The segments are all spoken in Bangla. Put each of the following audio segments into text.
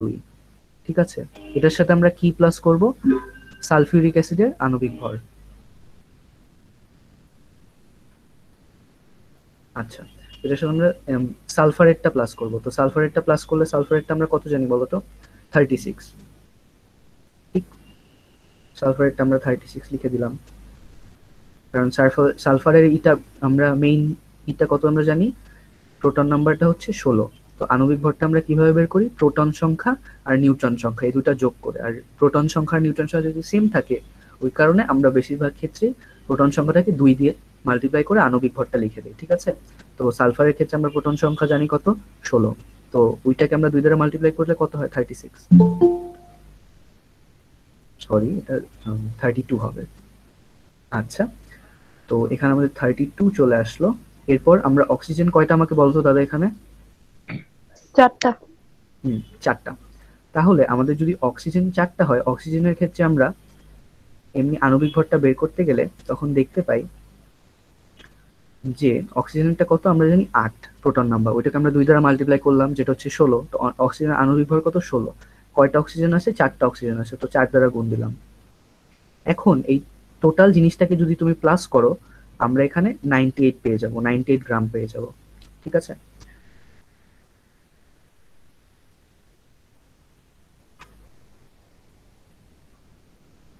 দুই, ঠিক আছে? এটার সাথে আমরা কি প্লাস করব? সালফিউরিক অ্যাসিডের আণবিক ভর। আচ্ছা এটার সাথে আমরা সালফারেটটা প্লাস করব। তো সালফারেটটা প্লাস করলে সালফারেটটা আমরা কত জানি বলো তো থার্টি সিক্স ঠিক? সালফারেটটা আমরা থার্টি সিক্স লিখে দিলাম। কারণ সালফারের ইটা, আমরা মেইন ইটা কত আমরা জানি? প্রোটন নাম্বারটা হচ্ছে ষোলো। তো আণবিক ভরটা আমরা কীভাবে বের করি? প্রোটন সংখ্যা আর নিউট্রন সংখ্যা, এই দুটা যোগ করে। আর প্রোটন সংখ্যা আর নিউট্রন সংখ্যা যদি সেম থাকে, ওই কারণে আমরা বেশিরভাগ ক্ষেত্রে প্রোটন সংখ্যাটাকে দুই দিয়ে মাল্টিপ্লাই করে আণবিক ভরটা লিখে দিই, ঠিক আছে? তো সালফারের ক্ষেত্রে আমরা প্রোটন সংখ্যা জানি কত? ষোলো। তো ওইটাকে আমরা দুই দ্বারা মাল্টিপ্লাই করলে কত হয়? থার্টি সিক্স সরি এটা থার্টি টু হবে। আচ্ছা তো এখানে আমাদের থার্টি টু চলে আসলো। এরপর আমরা অক্সিজেন কয়টা আমাকে বলতো দাদা এখানে? চারটা। হুম, চারটা। তাহলে আমাদের যদি অক্সিজেন চারটা হয়, অক্সিজেনের ক্ষেত্রে আমরা এমনি আণবিক ভরটা বের করতে গেলে তখন দেখতে পাই যে অক্সিজেনটা কত আমরা জানি আট প্রোটন নাম্বার। ওইটাকে আমরা দুই দ্বারা মাল্টিপ্লাই করলাম, যেটা হচ্ছে ষোলো। তো অক্সিজেনের আণবিক ভর কত? ষোলো। কয়টা অক্সিজেন আছে? চারটা অক্সিজেন আছে। তো চার দ্বারা গুণ দিলাম। এখন এই টোটাল জিনিসটাকে যদি তুমি প্লাস করো, আমরা এখানে নাইনটি এইট পেয়ে যাব নাইনটি এইট গ্রাম পেয়ে যাব। ঠিক আছে?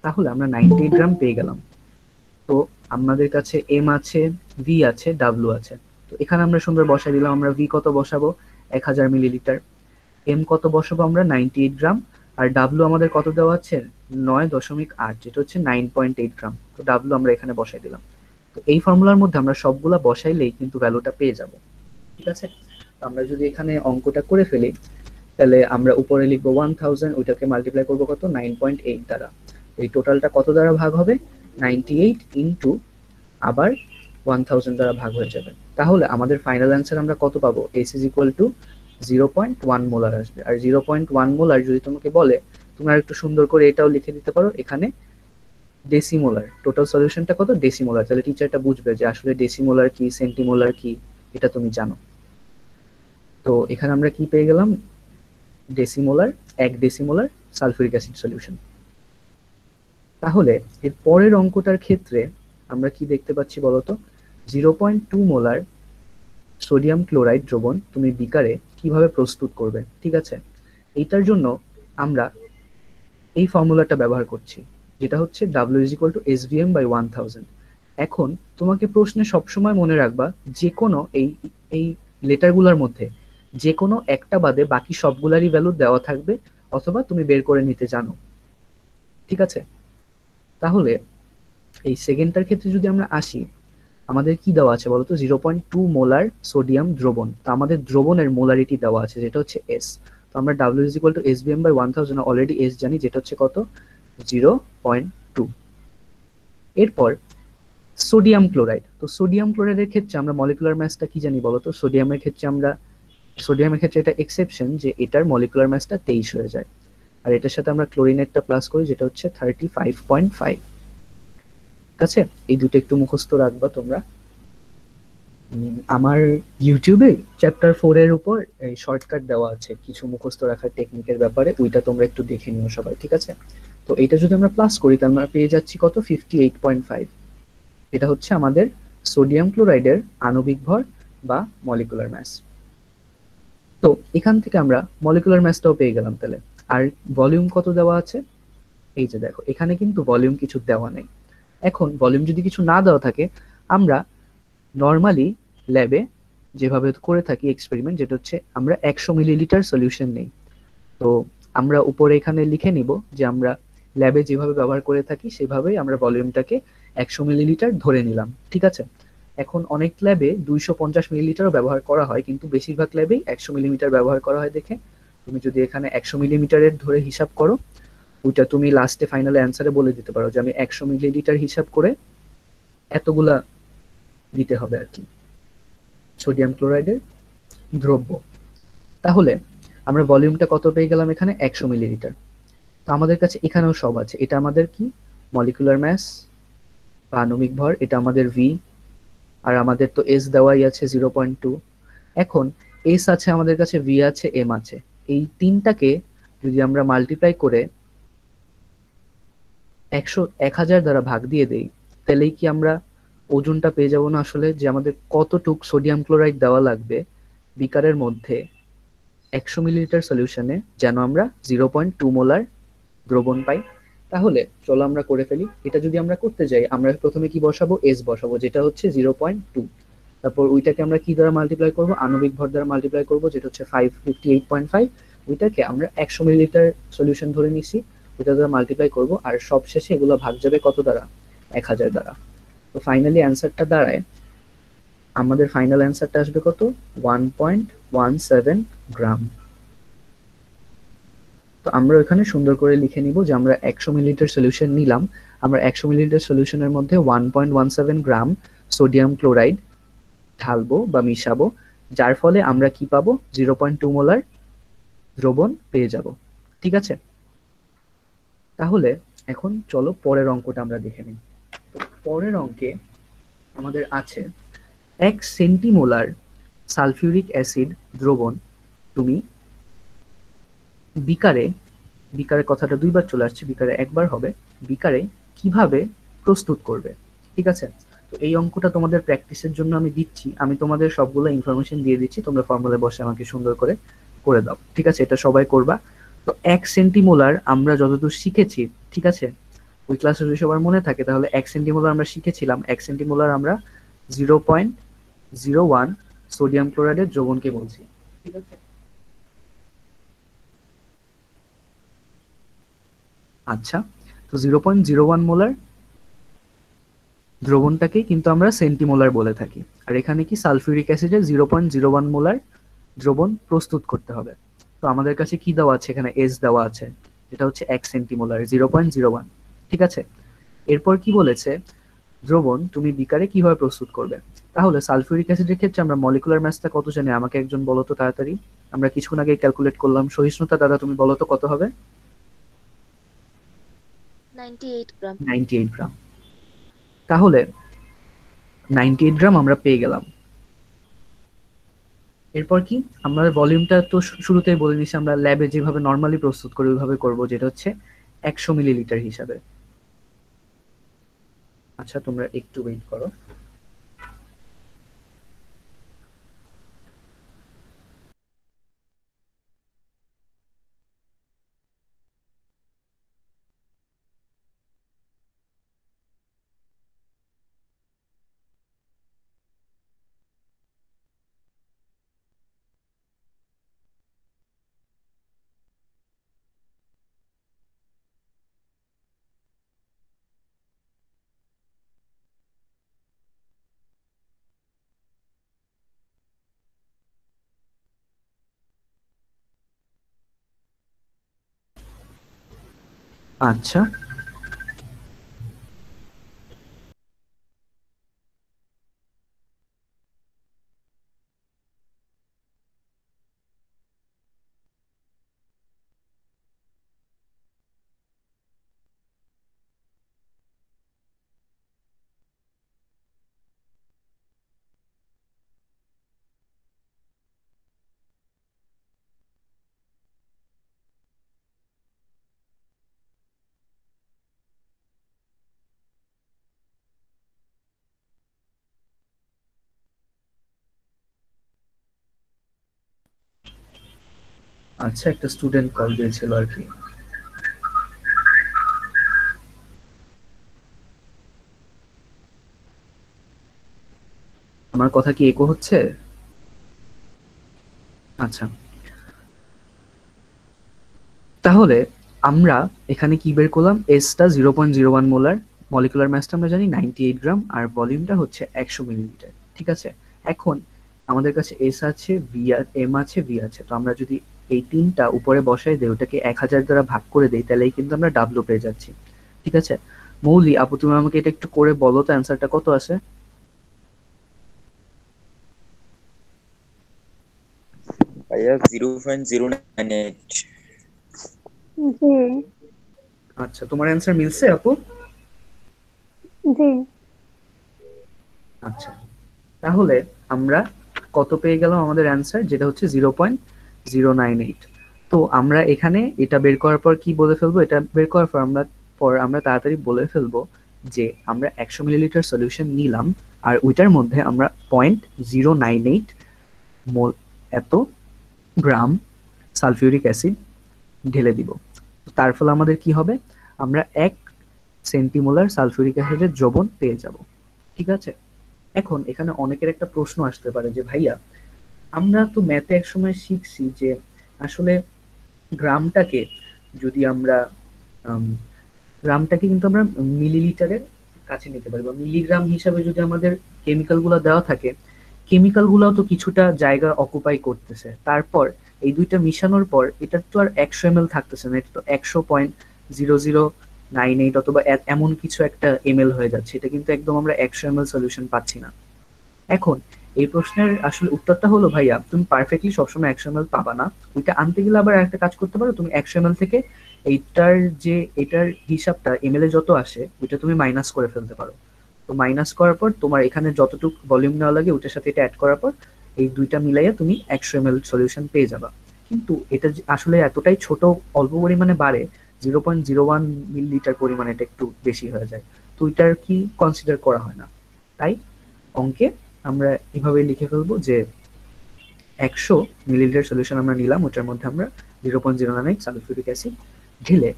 তাহলে আমরা নাইনটি গ্রাম পেয়ে গেলাম। তো আমাদের কাছে এম আছে ভি আছে ডাব্লু আছে। তো এখানে আমরা সুন্দর বসাই দিলাম, আমরা ভি কত বসাবো? এক হাজার মিলিলিটার এম কত বসাবো আমরা? নাইনটি এইট গ্রাম আর ডাব্লু আমাদের কত দেওয়া আছে? নয় দশমিক আট, যেটা হচ্ছে নাইন পয়েন্ট এইট গ্রাম তো ডাব্লু আমরা এখানে বসাই দিলাম। তো এই ফর্মুলার মধ্যে আমরা সবগুলা বসাইলেই কিন্তু ভ্যালুটা পেয়ে যাব। ঠিক আছে? আমরা যদি এখানে অঙ্কটা করে ফেলি, তাহলে আমরা উপরে লিখব ওয়ান থাউজেন্ড ওইটাকে মাল্টিপ্লাই করব কত? নাইন পয়েন্ট এইট দ্বারা। এই টোটালটা কত দ্বারা ভাগ হবে? নাইনটি এইট ইন্টু আবার ওয়ান থাউজেন্ড দ্বারা ভাগ হয়ে যাবে। তাহলে আমাদের ফাইনাল অ্যান্সার আমরা কত পাবো? S is equal to zero point one molar আসবে। আর জিরো পয়েন্ট ওয়ান মোলার যদি তোমাকে বলে তুমি আর একটু সুন্দর করে এটাও লিখে দিতে পারো, এখানে ডেসিমোলার টোটাল সলিউশনটা কত? ডেসিমোলার তাহলে টিচারটা বুঝবে যে আসলে ডেসিমোলার কি সেন্টিমোলার কি, এটা তুমি জানো। তো এখানে আমরা কি পেয়ে গেলাম? ডেসিমোলার এক ডেসিমোলার সালফিউরিক অ্যাসিড সলিউশন তাহলে এর পরের অঙ্কটার ক্ষেত্রে আমরা কি দেখতে পাচ্ছি বলতো? Zero point two molar sodium chloride দ্রবণ তুমি বিকারে কীভাবে প্রস্তুত করবে, ঠিক আছে? এইটার জন্য আমরা এই ফর্মুলাটা ব্যবহার করছি, যেটা হচ্ছে W is equal to S V M by one thousand এখন তোমাকে প্রশ্নে সবসময় মনে রাখবা যে কোনো এই এই লেটারগুলোর মধ্যে যে কোনো একটা বাদে বাকি সবগুলারই ভ্যালু দেওয়া থাকবে, অথবা তুমি বের করে নিতে জানো, ঠিক আছে? তাহলে এই সেকেন্ডটার ক্ষেত্রে যদি আমরা আসি, আমাদের কি দেওয়া আছে বলতো? Zero point two molar sodium দ্রবণ। তো আমাদের দ্রবণের মোলারিটি দেওয়া আছে, যেটা হচ্ছে এস তো আমরা W is equal to S B M by one thousand already S জানি, যেটা হচ্ছে কত? জিরো পয়েন্ট টু এরপর সোডিয়াম ক্লোরাইড তো সোডিয়াম ক্লোরাইডের ক্ষেত্রে আমরা মলিকুলার ম্যাসটা কি জানি বলতো? সোডিয়ামের ক্ষেত্রে আমরা সোডিয়ামের ক্ষেত্রে এটা এক্সেপশন যে এটার মলিকুলার ম্যাসটা তেইশ হয়ে যায়। আর এটার সাথে আমরা ক্লোরিনেটটা প্লাস করি, যেটা হচ্ছে থার্টি ফাইভ পয়েন্ট ফাইভ ঠিক আছে এই দুটো একটু মুখস্থ রাখবা তোমরা। আমার ইউটিউবে চ্যাপ্টার ফোর এর উপর এই শর্টকাট দেওয়া আছে, কিছু মুখস্থ রাখার টেকনিকের ব্যাপারে। ওইটা তোমরা একটু দেখে নিও সবাই, ঠিক আছে? তো এটা যদি আমরা প্লাস করি, তাহলে আমরা পেয়ে যাচ্ছি কত? ফিফটি এইট পয়েন্ট ফাইভ এটা হচ্ছে আমাদের সোডিয়াম ক্লোরাইডের আণবিক ভর বা মলিকুলার ম্যাস তো এখান থেকে আমরা মলিকুলার ম্যাসটাও পেয়ে গেলাম তাহলে। আর ভলিউম কত দেওয়া আছে? এই যে দেখো, এখানে কিন্তু ভলিউম কিছু দেওয়া নেই। এখন ভলিউম যদি কিছু না দেওয়া থাকে, আমরা নর্মালি ল্যাবে যেভাবে করে থাকি এক্সপেরিমেন্ট যেটা হচ্ছে আমরা একশো মিলিলিটার সলিউশন নেই। তো আমরা উপরে এখানে লিখে নিব যে আমরা ল্যাবে যেভাবে ব্যবহার করে থাকি, সেভাবেই আমরা ভলিউমটাকে একশো মিলিলিটার ধরে নিলাম। ঠিক আছে? এখন অনেক ল্যাবে দুইশো পঞ্চাশ মিলিলিটারও ব্যবহার করা হয়, কিন্তু বেশিরভাগ ল্যাবেই একশো মিলিমিটার ব্যবহার করা হয় দেখে। তুমি যদি এখানে একশো মিলিমিটারের ধরে হিসাব করো, ওইটা তুমি লাস্টে ফাইনাল অ্যান্সারে বলে দিতে পারো যে আমি একশো মিলিলিটার হিসাব করে এতগুলা দিতে হবে আর কি। সোডিয়াম ক্লোরাইডের দ্রব্য। তাহলে আমরা ভলিউমটা কত পেয়ে গেলাম এখানে? একশো মিলিলিটার। তো আমাদের কাছে এখানেও সব আছে। এটা আমাদের কি? মলিকুলার ম্যাস বা আণবিক ভর, এটা আমাদের ভি আর আমাদের তো এস দেওয়াই আছে জিরো পয়েন্ট টু এখন এস আছে আমাদের কাছে ভি আছে এম আছে। এই তিনটাকে যদি আমরা মাল্টিপ্লাই করে একশো এক হাজার দ্বারা ভাগ দিয়ে দেই, তাহলেই কি আমরা ওজনটা পেয়ে যাব না আসলে? যে আমাদের কতটুক সোডিয়াম ক্লোরাইড দেওয়া লাগবে বিকারের মধ্যে একশো মিলিলিটার সলিউশনে যেন আমরা জিরো পয়েন্ট টু মোলার দ্রবণ পাই। তাহলে চলো আমরা করে ফেলি। এটা যদি আমরা করতে যাই, আমরা প্রথমে কি বসাবো? এস বসাবো, যেটা হচ্ছে জিরো পয়েন্ট টু তারপর ওইটাকে আমরা কি দ্বারা মাল্টিপ্লাই করব? আণবিক ভর দ্বারা মাল্টিপ্লাই করব, যেটা হচ্ছে five fifty eight point five ওইটাকে আমরা একশো মিলিলিটার সলিউশন ধরে নিছি, ওইটা দ্বারা মাল্টিপ্লাই করব, আর সবশেষে এগুলো ভাগ যাবে কত দ্বারা? এক হাজার দ্বারা। তো ফাইনালি অ্যান্সারটা দাঁড়ায়। আমাদের ফাইনাল অ্যান্সারটা আসবে কত? One point one seven gram তো আমরা এখানে সুন্দর করে লিখে নিব যে আমরা একশো মিলিলিটার সলিউশন নিলাম। আমরা একশো মিলিলিটার সলিউশনের মধ্যে one point one seven gram sodium chloride ঢালবো বা মিশাবো, যার ফলে আমরা কি পাবো? জিরো পয়েন্ট টু মোলার দ্রবণ পেয়ে যাব। ঠিক আছে? তাহলে এখন চলো পরের অঙ্কটা আমরা দেখে নিই। পরের অঙ্কে আমাদের আছে এক সেন্টিমোলার সালফিউরিক অ্যাসিড দ্রবণ তুমি বিকারে, বিকারের কথাটা দুইবার চলে আসছে, বিকারে একবার হবে, বিকারে কীভাবে প্রস্তুত করবে? ঠিক আছে? তো এই অঙ্কটা তোমাদের প্র্যাকটিসের জন্য আমি দিচ্ছি। আমি তোমাদের সবগুলো ইনফরমেশন দিয়ে দিচ্ছি। তোমরা ফর্মুলায় বসে আমাকে সুন্দর করে করে দাও। ঠিক আছে? এটা সবাই করবা। তো এক সেন্টিমোলার আমরা যতদূর শিখেছি, ঠিক আছে? ওই ক্লাসে যদি সবার মনে থাকে, তাহলে এক সেন্টিমোলার আমরা শিখেছিলাম। এক সেন্টিমোলার আমরা zero point zero one sodium ক্লোরাইডের দ্রবণকে বলছি। ঠিক আছে? আচ্ছা। তো zero point zero one molar দ্রবণটাকে কিন্তু আমরা সেন্টিমোলার বলে থাকি। আর এখানে কি সালফিউরিক অ্যাসিডের zero point zero one molar দ্রবণ প্রস্তুত করতে হবে। তো আমাদের কাছে কি দেওয়া আছে? এখানে এস দেওয়া আছে। যেটা হচ্ছে এক centimolar zero point zero one. ঠিক আছে? এরপর কি বলেছে? দ্রবণ তুমি বিকারে কীভাবে প্রস্তুত করবে? তাহলে সালফিউরিক অ্যাসিডের ক্ষেত্রে আমরা মলিকুলার ম্যাসটা কত জানি? আমাকে একজন বলো তো তাড়াতাড়ি। আমরা কিছুক্ষণ আগে ক্যালকুলেট করলাম। সহিষ্ণুতা দাদা তুমি বলো তো কত হবে? 98 গ্রাম। নাইনটি এইট গ্রাম। তাহলে নাইনটি এইট গ্রাম আমরা পেয়ে গেলাম। এরপর কি? আমরা ভলিউমটা তো শুরুতেই বলে দিচ্ছি আমরা ল্যাবে যেভাবে নর্মালি প্রস্তুত করি, ওইভাবে করব, যেটা হচ্ছে একশো মিলিলিটার হিসাবে। আচ্ছা তোমরা একটু ওয়েট করো। আচ্ছা আচ্ছা একটা স্টুডেন্ট কল দিয়েছিল আর কি। আমার কথা কি একো হচ্ছে? আচ্ছা। তাহলে আমরা এখানে কি বের করলাম? এসটা zero point zero one molar molecular ম্যাসটা আমরা জানি নাইনটি এইট গ্রাম আর ভলিউমটা হচ্ছে একশো মিলিলিটার ঠিক আছে? এখন আমাদের কাছে এস আছে ভি এম আছে ভি আছে। তো আমরা যদি এই তিনটা উপরে বসাই দেই ওটাকে এক হাজার দ্বারা ভাগ করে দেই তাহলেই কিন্তু আমরা ডাবলু পেয়ে যাচ্ছি। ঠিক আছে? মৌলি আপু তুমি আমাকে এটা একটু করে বলো তো অ্যান্সারটা কত আছে? ভাইয়া zero point zero nine eight আচ্ছা তোমার অ্যান্সার মিলছে আপু? জি। আচ্ছা তাহলে আমরা কত পেয়ে গেলাম আমাদের অ্যান্সার যেটা হচ্ছে zero point zero nine eight তো আমরা এখানে এটা বের করার পর কি বলে ফেলব? এটা বের করার পর আমরা পর আমরা তাড়াতাড়ি বলে ফেলব যে আমরা একশো মিলিলিটার সলিউশন নিলাম আর ওইটার মধ্যে আমরা point zero nine eight mole এত গ্রাম সালফিউরিক অ্যাসিড ঢেলে দিব। তার ফলে আমাদের কি হবে? আমরা এক সেন্টিমোলার সালফিউরিক অ্যাসিডের দ্রবণ পেয়ে যাব। ঠিক আছে? এখন এখানে অনেকের একটা প্রশ্ন আসতে পারে যে, ভাইয়া আমরা তো ম্যাথে একসময় শিখছি যে আসলে গ্রামটাকে যদি আমরা আম, গ্রামটাকে কিন্তু আমরা মিলিলিটারের কাছে নিতে পারি বা মিলিগ্রাম হিসাবে যদি আমাদের কেমিক্যালগুলো দেওয়া থাকে কেমিক্যালগুলোও তো কিছুটা জায়গা অকুপাই করতেছে। তারপর এই দুইটা মিশানোর পর এটা তো আর একশো এম থাকতেছে না এটা তো একশো point zero zero nine eight অথবা এমন কিছু একটা এম হয়ে যাচ্ছে এটা কিন্তু একদম আমরা একশো এম সলিউশন পাচ্ছি না। এখন এই প্রশ্নের আসলে উত্তরটা হলো, ভাইয়া, তুমি পারফেক্টলি সবসময় একশো এম পাবা না। ওইটা আনতে গেলে আবার একটা কাজ করতে পারো। তুমি একশো এমএল থেকে এইটার যে এটার হিসাবটা এম এ যত আসে, ওইটা তুমি মাইনাস করে ফেলতে পারো। তো মাইনাস করার পর তোমার এখানে যতটুকু ভলিউম নেওয়া লাগে, ওইটার সাথে এটা অ্যাড করার পর এই দুইটা মিলাইয়া তুমি একশো এম সলিউশন পেয়ে যাবা। কিন্তু এটা আসলে এতটাই ছোট, অল্প পরিমাণে বাড়ে zero point zero one millilitre পরিমাণে এটা একটু বেশি হয়ে যায়। তো ওইটার কি কনসিডার করা হয় না। তাই অঙ্কে আমরা এভাবে লিখে ফেলব যে একশো মিলিলিটার সলিউশন আমরা নিলাম, ওটার মধ্যে আমরা zero point zero nine sulphuric acid ঢেলে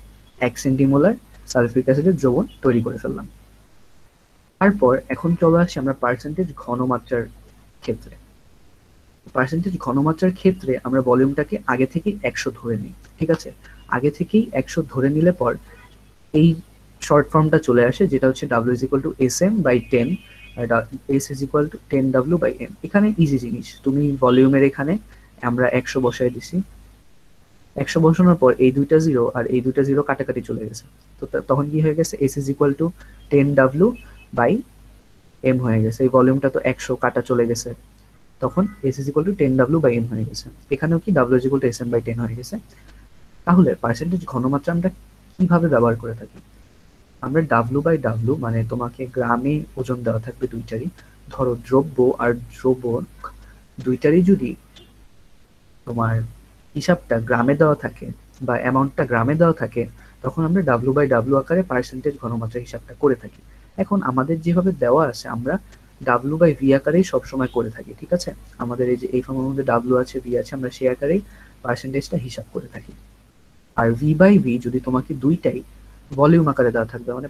এক সেন্টিমোলার সালফিউরিক অ্যাসিডের দ্রবণ তৈরি করে ফেললাম। তারপর এখন চলে আসি আমরা পার্সেন্টেজ ঘনমাত্রার ক্ষেত্রে। পার্সেন্টেজ ঘনমাত্রার ক্ষেত্রে আমরা ভলিউমটাকে আগে থেকেই একশো ধরে নিই, ঠিক আছে? আগে থেকেই একশো ধরে নিলে পর এই শর্ট ফর্মটা চলে আসে, যেটা হচ্ছে W equal to S M by ten S is equal to ten W by M এখানে ইজি জিনিস। তুমি ভলিউমের এখানে আমরা একশো বসাই দিছি। একশো বসানোর পর এই দুইটা জিরো আর এই দুইটা জিরো কাটাকাটি চলে গেছে। তো তখন কি হয়ে গেছে? S is equal to ten W by M হয়ে গেছে। এই ভলিউমটা তো একশো কাটা চলে গেছে। তখন S is equal to ten W by M হয়ে গেছে। এখানেও কি W is equal to S M by ten হয়ে গেছে? তাহলে পার্সেন্টেজ ঘনমাত্রা আমরা কীভাবে ব্যবহার করে থাকি? আমরা ডাব্লু বাই ডাব্লু মানে তোমাকে গ্রামে ওজন দেওয়া থাকবে দুইটারই। ধরো দ্রব্য আর দ্রবক দুইটারই যদি তোমার হিসাবটা গ্রামে দেওয়া থাকে বা অ্যামাউন্টটা গ্রামে দেওয়া থাকে, তখন আমরা ডাব্লু বাই ডাব্লু আকারে পার্সেন্টেজ ঘনমাত্রা হিসাবটা করে থাকি। এখন আমাদের যেভাবে দেওয়া আছে, আমরা ডাব্লু বাই ভি আকারেই সবসময় করে থাকি, ঠিক আছে? আমাদের এই যে এই ফর্মের মধ্যে ডাব্লু আছে ভি আছে, আমরা সেই আকারেই পার্সেন্টেজটা হিসাব করে থাকি। আর ভি বাই ভি যদি তোমাকে দুইটাই ভলিউম আকারে দেওয়া থাকবে মানে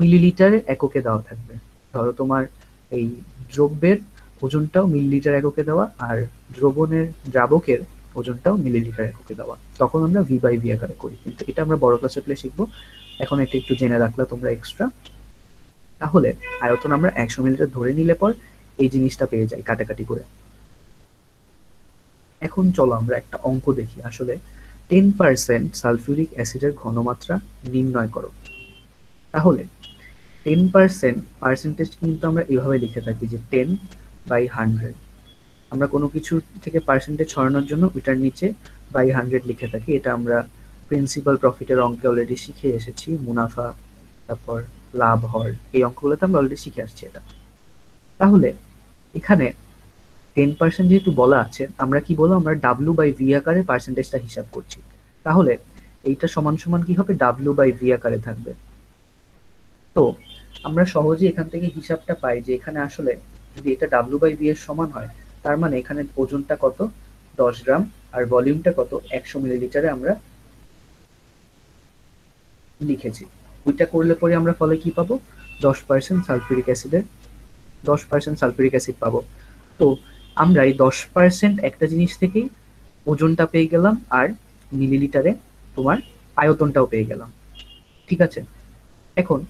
মিলিলিটারে এককে দেওয়া থাকবে। ধরো তোমার এই দ্রব্যের ওজনটাও মিলিলিটার এককে দেওয়া আর দ্রবণের দ্রাবকের ওজনটাও মিলিলিটার এককে দেওয়া। তখন আমরা ভি বাই ভি আকারে করি। কিন্তু এটা আমরা বড় ক্লাসে প্লে শিখব। এখন এটা একটু জেনে রাখলা তোমরা এক্সট্রা তাহলে আয়তন আমরা একশো মিলিটার ধরে নিলে পর এই জিনিসটা পেয়ে যাই কাটাকাটি করে। এখন চলো আমরা একটা অঙ্ক দেখি। আসলে টেন পার্সেন্ট সালফিউরিক অ্যাসিডের ঘনমাত্রা নির্ণয় করো। তাহলে টেন পার্সেন্ট পার্সেন্টেজ কিন্তু আমরা এভাবে লিখে থাকি যে টেন বাই হান্ড্রেড আমরা কোনো কিছু থেকে পার্সেন্টেজ ছড়ানোর জন্য ওইটার নিচে বাই হান্ড্রেড লিখে থাকি। এটা আমরা প্রিন্সিপাল প্রফিটের অঙ্কে অলরেডি শিখে এসেছি, মুনাফা, তারপর লাভ, হর, এই অঙ্কগুলোতে আমরা অলরেডি শিখে আসছি এটা। তাহলে এখানে টেন পার্সেন্ট যেহেতু বলা আছে, আমরা কি বলব, আমরা ডাব্লু বাই ভি আকারে পার্সেন্টেজটা হিসাব করছি। তাহলে এইটা সমান সমান কি হবে? ডাব্লু বাই ভি আকারে থাকবে। তো আমরা সহজে এখান থেকে হিসাবটা পাই যে এখানে আসলে যদি এটা ডাব্লু বাই ভি এর সমান হয়, তার মানে এখানে ওজনটা কত? দশ গ্রাম, আর ভলিউমটা কত? একশো মিলিলিটারে আমরা লিখেছি। ওইটা করলে পরে আমরা ফলে কি পাবো? দশ পার্সেন্ট সালফিউরিক অ্যাসিডের, দশ পার্সেন্ট সালফিউরিক অ্যাসিড পাবো। তো আমরা এই দশ পার্সেন্ট একটা জিনিস থেকেই ওজনটা পেয়ে গেলাম আর মিলিলিটারে তোমার আয়তনটাও পেয়ে গেলাম। ঠিক আছে? এখন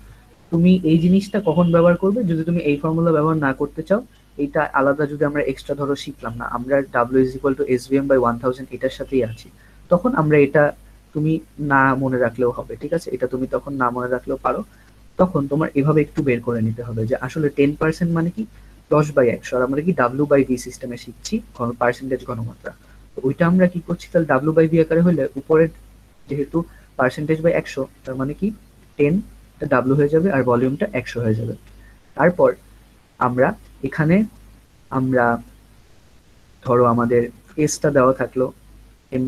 তুমি এই জিনিসটা কখন ব্যবহার করবে? যদি তুমি এই ফর্মুলা ব্যবহার না করতে চাও, এটা আলাদা যদি আমরা এক্সট্রা ধরো শিখলাম না, আমরা W is equal to S B M by one thousand এটার সাথেই আছি। তখন আমরা এটা তুমি না মনে রাখলেও হবে, ঠিক আছে? এটা তুমি তখন না মনে রাখলেও পারো। তখন তোমার এভাবে একটু বের করে নিতে হবে যে আসলে টেন পার্সেন্ট মানে কি? দশ বাই একশো। আর আমরা কি ডাব্লু বাই ভি সিস্টেমে শিখছি পার্সেন্টেজ ঘনমাত্রা। তো ওইটা আমরা কি করছি? তাহলে ডাব্লু বাই ভি আকারে হলে উপরের যেহেতু পার্সেন্টেজ বাই একশো, তার মানে কি? টেন ডাব্লু হয়ে যাবে আর ভলিউমটা একশো হয়ে যাবে। তারপর আমরা এখানে আমরা ধরো আমাদের এসটা দেওয়া থাকল এম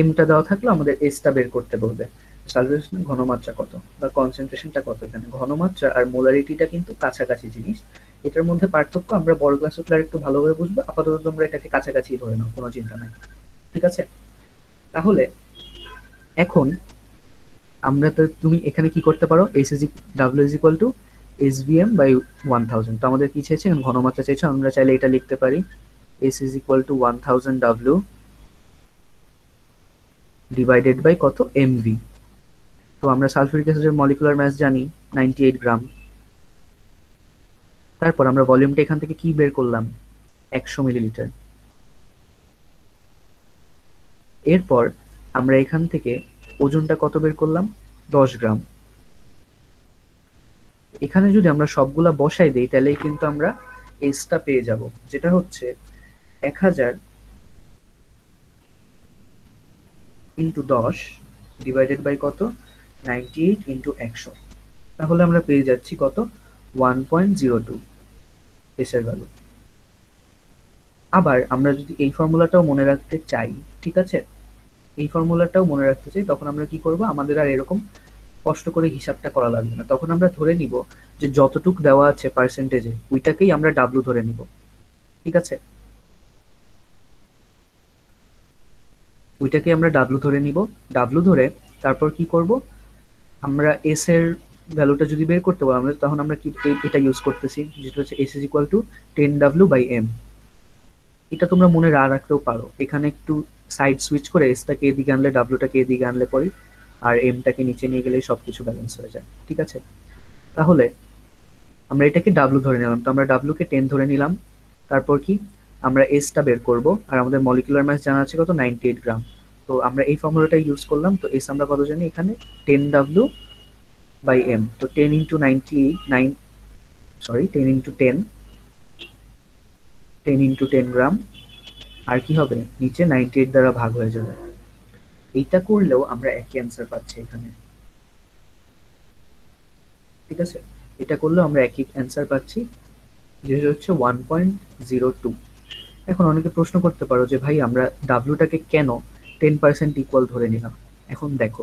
এমটা দেওয়া থাকল, আমাদের এসটা বের করতে বলবে। সালভেশন ঘনমাত্রা কত বা কনসেন্ট্রেশনটা কত এখানে? ঘনমাত্রা আর মোলারিটিটা কিন্তু কাছাকাছি জিনিস। এটার মধ্যে পার্থক্য, আমরা বড় ক্লাস উঠলে একটু ভালোভাবে বুঝব। আপাতত তোমরা এটাকে কাছাকাছি ধরে নাও, কোনো চিন্তা নাই। ঠিক আছে? তাহলে, এখন আমরা তো তুমি এখানে কি করতে পারো? S is W is equal to S B M by one thousand তো আমাদের কি এখন ঘনমাত্রা চেয়েছে আমরা চাইলে এটা লিখতে পারি। S is equal to one thousand W divided by কত? এমভি তো আমরা সালফিউরিক অ্যাসিডের মলিকুলার ম্যাস জানি নাইনটি এইট গ্রাম তারপর আমরা ভলিউমটা এখান থেকে কি বের করলাম? একশো মিলিলিটার এরপর আমরা এখান থেকে ওজনটা কত বের করলাম? দশ গ্রাম। এখানে যদি আমরা সবগুলা বসাই দিই তাহলে কিন্তু আমরা এসটা পেয়ে যাব, যেটা হচ্ছে এক হাজার ইন্টু দশ ডিভাইডেড বাই কত? নাইনটি এইট ইন্টু একশো। তাহলে আমরা পেয়ে যাচ্ছি কত? ওয়ান পয়েন্ট জিরো টু এসের ভ্যালু আবার আমরা যদি এই ফর্মুলাটাও মনে রাখতে চাই, ঠিক আছে? এই ফর্মুলাটাও মনে রাখতে চাই, তখন আমরা কি করব? আমাদের আর এরকম কষ্ট করে হিসাবটা করা লাগবে না। তখন আমরা ধরে নিব যে যতটুক দেওয়া আছে পার্সেন্টেজে ওইটাকেই আমরা ডাব্লু ধরে নিব। ঠিক আছে? ওইটাকে আমরা ডাব্লু ধরে নিব। ডাব্লু ধরে তারপর কি করব? আমরা এস এর ভ্যালুটা যদি বের করতে পারব আমরা তখন আমরা কি এটা ইউজ করতেছি, যেটা হচ্ছে S is equal to ten W by M এটা তোমরা মনে রা রাখতেও পারো। এখানে একটু সাইড সুইচ করে এসটাকে এদিকে আনলে ডাব্লুটাকে এদিকে আনলে পরে আর এমটাকে নিচে নিয়ে গেলে সবকিছু ব্যালেন্স হয়ে যায়। ঠিক আছে? তাহলে আমরা এটাকে ডাব্লু ধরে নিলাম। তো আমরা ডাব্লুকে টেন ধরে নিলাম। তারপর কি? আমরা এসটা বের করব। আর আমাদের মলিকুলার ম্যাস জানা আছে কত? নাইনটি এইট গ্রাম তো আমরা এই ফর্মুলাটা ইউজ করলাম। তো এস আমরা কত জানি? এখানে টেন ডাব্লু বাই এম তো ten into ninety nine sorry ten into ten ten into ten gram আর কি হবে? নিচে নাইনটি এইট দ্বারা ভাগ হয়ে যাবে। এইটা করলেও আমরা একই অ্যান্সার পাচ্ছি এখানে। ঠিক আছে? এটা করলেও আমরা একই অ্যান্সার পাচ্ছি। যেটা হচ্ছে ওয়ান পয়েন্ট জিরো টু এখন অনেকে প্রশ্ন করতে পারো যে, ভাই, আমরা ডাব্লুটাকে কেন টেন পার্সেন্ট ইকুয়াল ধরে নিলাম? এখন দেখো,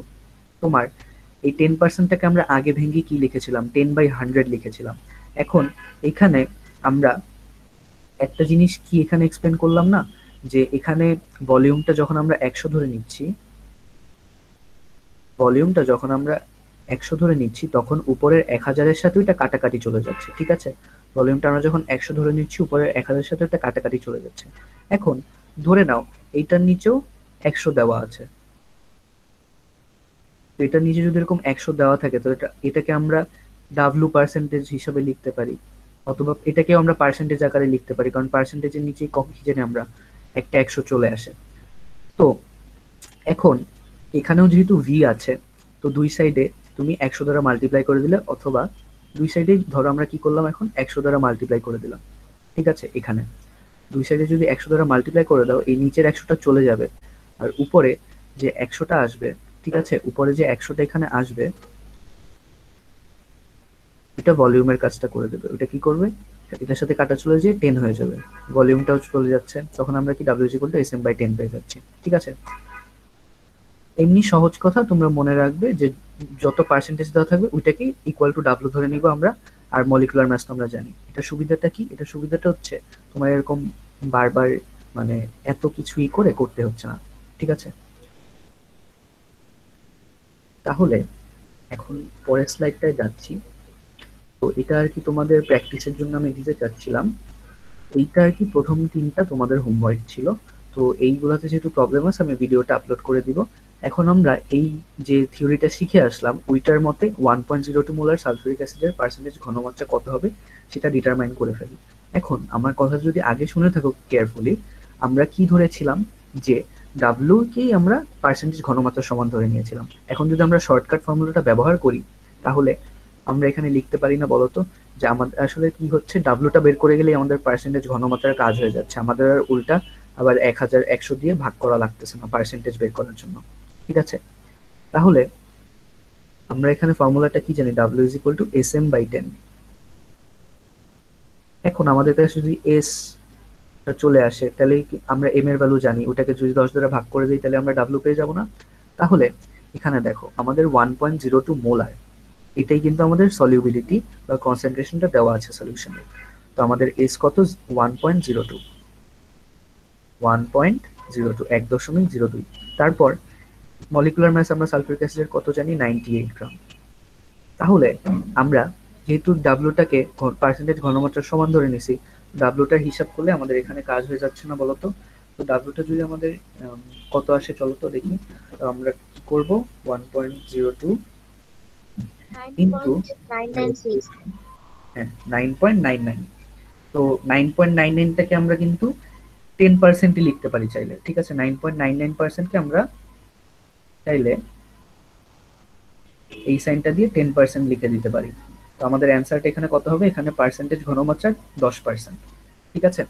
তোমার এই টেন পার্সেন্টটাকে আমরা আগে ভেঙে কি লিখেছিলাম? টেন বাই হান্ড্রেড লিখেছিলাম। এখন এখানে আমরা একটা জিনিস কি এখানে এক্সপ্লেন করলাম না? যে এখানে ভলিউমটা যখন আমরা একশো ধরে নিচ্ছি ভলিউমটা যখন আমরা একশো ধরে নিচ্ছি, তখন উপরের এক হাজারের সাথে ওইটা কাটাকাটি চলে যাচ্ছে, ঠিক আছে? ভলিউমটা আমরা যখন একশো ধরে নিচ্ছি, উপরের এক হাজারের সাথে ওইটা কাটাকাটি চলে যাচ্ছে। এখন ধরে নাও, এইটার নিচেও একশো দেওয়া আছে। তো এটার নিচে যদি এরকম একশো দেওয়া থাকে, তো এটা, এটাকে আমরা ডাব্লু পার্সেন্টেজ হিসাবে লিখতে পারি। অথবা এটাকেও আমরা পার্সেন্টেজ আকারে লিখতে পারি, কারণ পার্সেন্টেজের নিচে কখন জানি আমরা একটা একশো চলে আসে। তো, এখন, এখানেও যেহেতু ভি আছে, তো দুই সাইডে তুমি একশো দ্বারা মাল্টিপ্লাই করে দিলে, অথবা দুই সাইডে ধরো আমরা কি করলাম এখন? একশো দ্বারা মাল্টিপ্লাই করে দিলাম। ঠিক আছে, এখানে। দুই সাইডে যদি একশো দ্বারা মাল্টিপ্লাই করে দাও, এই নিচের একশোটা চলে যাবে। আর উপরে যে একশোটা আসবে ঠিক আছে, উপরে যে একশোটা এখানে আসবে, এটা ভলিউমের কাজটা করে দেবে। ওটা কি করবে? এটার সাথে কাটা চলে যেয়ে টেন হয়ে যাবে। ভলিউমটাও চলে যাচ্ছে। তখন আমরা কি W equal to S M by ten পেয়ে যাচ্ছি। ঠিক আছে? এমনি সহজ কথা, তোমরা মনে রাখবে যে যত পার্সেন্টেজ দেওয়া থাকবে, ওইটাকেই ইকুয়াল টু ডাব্লু ধরে নিব আমরা। আর মলিকুলার ম্যাথ আমরা জানি। এটা সুবিধাটা কি? এটা সুবিধাটা হচ্ছে, তোমার এরকম বারবার মানে এত কিছুই করে করতে হচ্ছে না। ঠিক আছে? তাহলে এখন পরের স্লাইডটায় যাচ্ছি। তো এটা আর কি তোমাদের প্র্যাকটিসের জন্য আমি দিতে চাচ্ছিলাম। এইটা আর কি প্রথম তিনটা তোমাদের হোমওয়ার্ক ছিল। তো এইগুলাতে যেহেতু প্রবলেম আছে, আমি ভিডিওটা আপলোড করে দিব। এখন আমরা এই যে থিওরিটা শিখে আসলাম, ওইটার মতে one point zero two molar sulphuric অ্যাসিডের পার্সেন্টেজ ঘনমাত্রা কত হবে, সেটা ডিটারমাইন করে ফেলি। এখন, আমার কথা যদি আগে শুনে থাকো কেয়ারফুলি আমরা কি ধরেছিলাম যে ডাব্লিউ কেই আমরা পার্সেন্টেজ ঘনমাত্রা সমান ধরে নিয়েছিলাম। এখন যদি আমরা শর্টকাট ফর্মুলাটা ব্যবহার করি, তাহলে আমরা এখানে লিখতে পারি না বলতো যে আমাদের আসলে কি হচ্ছে? ডাব্লুটা বের করে গেলেই আমাদের পার্সেন্টেজ ঘনমাত্রার কাজ হয়ে যাচ্ছে। আমাদের আর উল্টা আবার এক হাজার একশো দিয়ে ভাগ করা লাগতেছে না পার্সেন্টেজ বের করার জন্য। ঠিক আছে? তাহলে আমরা এখানে ফর্মুলাটা কি জানি? W is equal to S M by ten এখন আমাদের কাছে যদি এস চলে আসে, তাহলে আমরা এম এর ভ্যালু জানি, ওটাকে যদি দশ দ্বারা ভাগ করে দিই, তাহলে আমরা ডাব্লু পেয়ে যাব না? তাহলে এখানে দেখো, আমাদের one point zero two molar এটাই কিন্তু আমাদের সলিউবিলিটি বা কনসেন্ট্রেশনটা দেওয়া আছে সলিউশনে তো আমাদের এস কত? One point zero two one point zero two এক দশমিক জিরো দুই। তারপর মলিকুলার ম্যাস আমরা সালফিউরিক অ্যাসিডের কত জানি? নাইনটি এইট গ্রাম তাহলে আমরা যেহেতু ডাব্লুটাকে পার্সেন্টেজ ঘনমাত্রার সমান ধরে নিছি ডাব্লুটার হিসাব করলে আমাদের এখানে কাজ হয়ে যাচ্ছে না বলতো? তো ডাব্লুটা যদি আমাদের কত আসে চলো তো দেখি। আমরা কি করব? One point zero two Into- nine nine হ্যাঁ তো আমরা কিন্তু টেন পার্সেন্টই লিখতে পারি চাইলে, ঠিক আছে? নাইন পয়েন্ট নাইন নাইন পার্সেন্টকে আমরা চাইলে এই সাইনটা দিয়ে টেন পার্সেন্ট লিখে দিতে পারি। তো আমাদের অ্যান্সারটা এখানে কত হবে? এখানে পার্সেন্টেজ ঘনমাত্রা দশ পার্সেন্ট ঠিক আছে?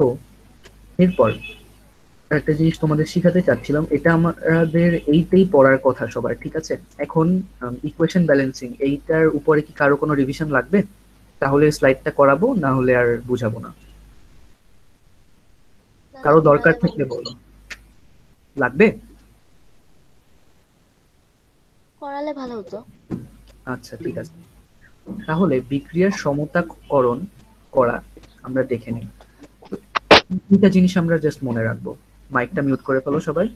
তো, এরপর একটা জিনিস তোমাদের শিখাতে চাচ্ছিলাম, এটা আমাদের এইটাই পড়ার কথা সবার, ঠিক আছে? এখন ইকুয়েশন ব্যালেন্সিং এইটার উপরে কি কারও কোনো রিভিশন লাগবে? তাহলে স্লাইডটা করাবো, না হলে আর বুঝাবো না। কারও দরকার থাকলে বলো। লাগবে? করালে ভালো হতো। আচ্ছা ঠিক আছে। তাহলে বিক্রিয়ার সমতাকরণ করা আমরা দেখে নিই। দুইটা জিনিস আমরা জাস্ট মনে রাখব। মাইকটা মিউট করে ফেলো সবাই।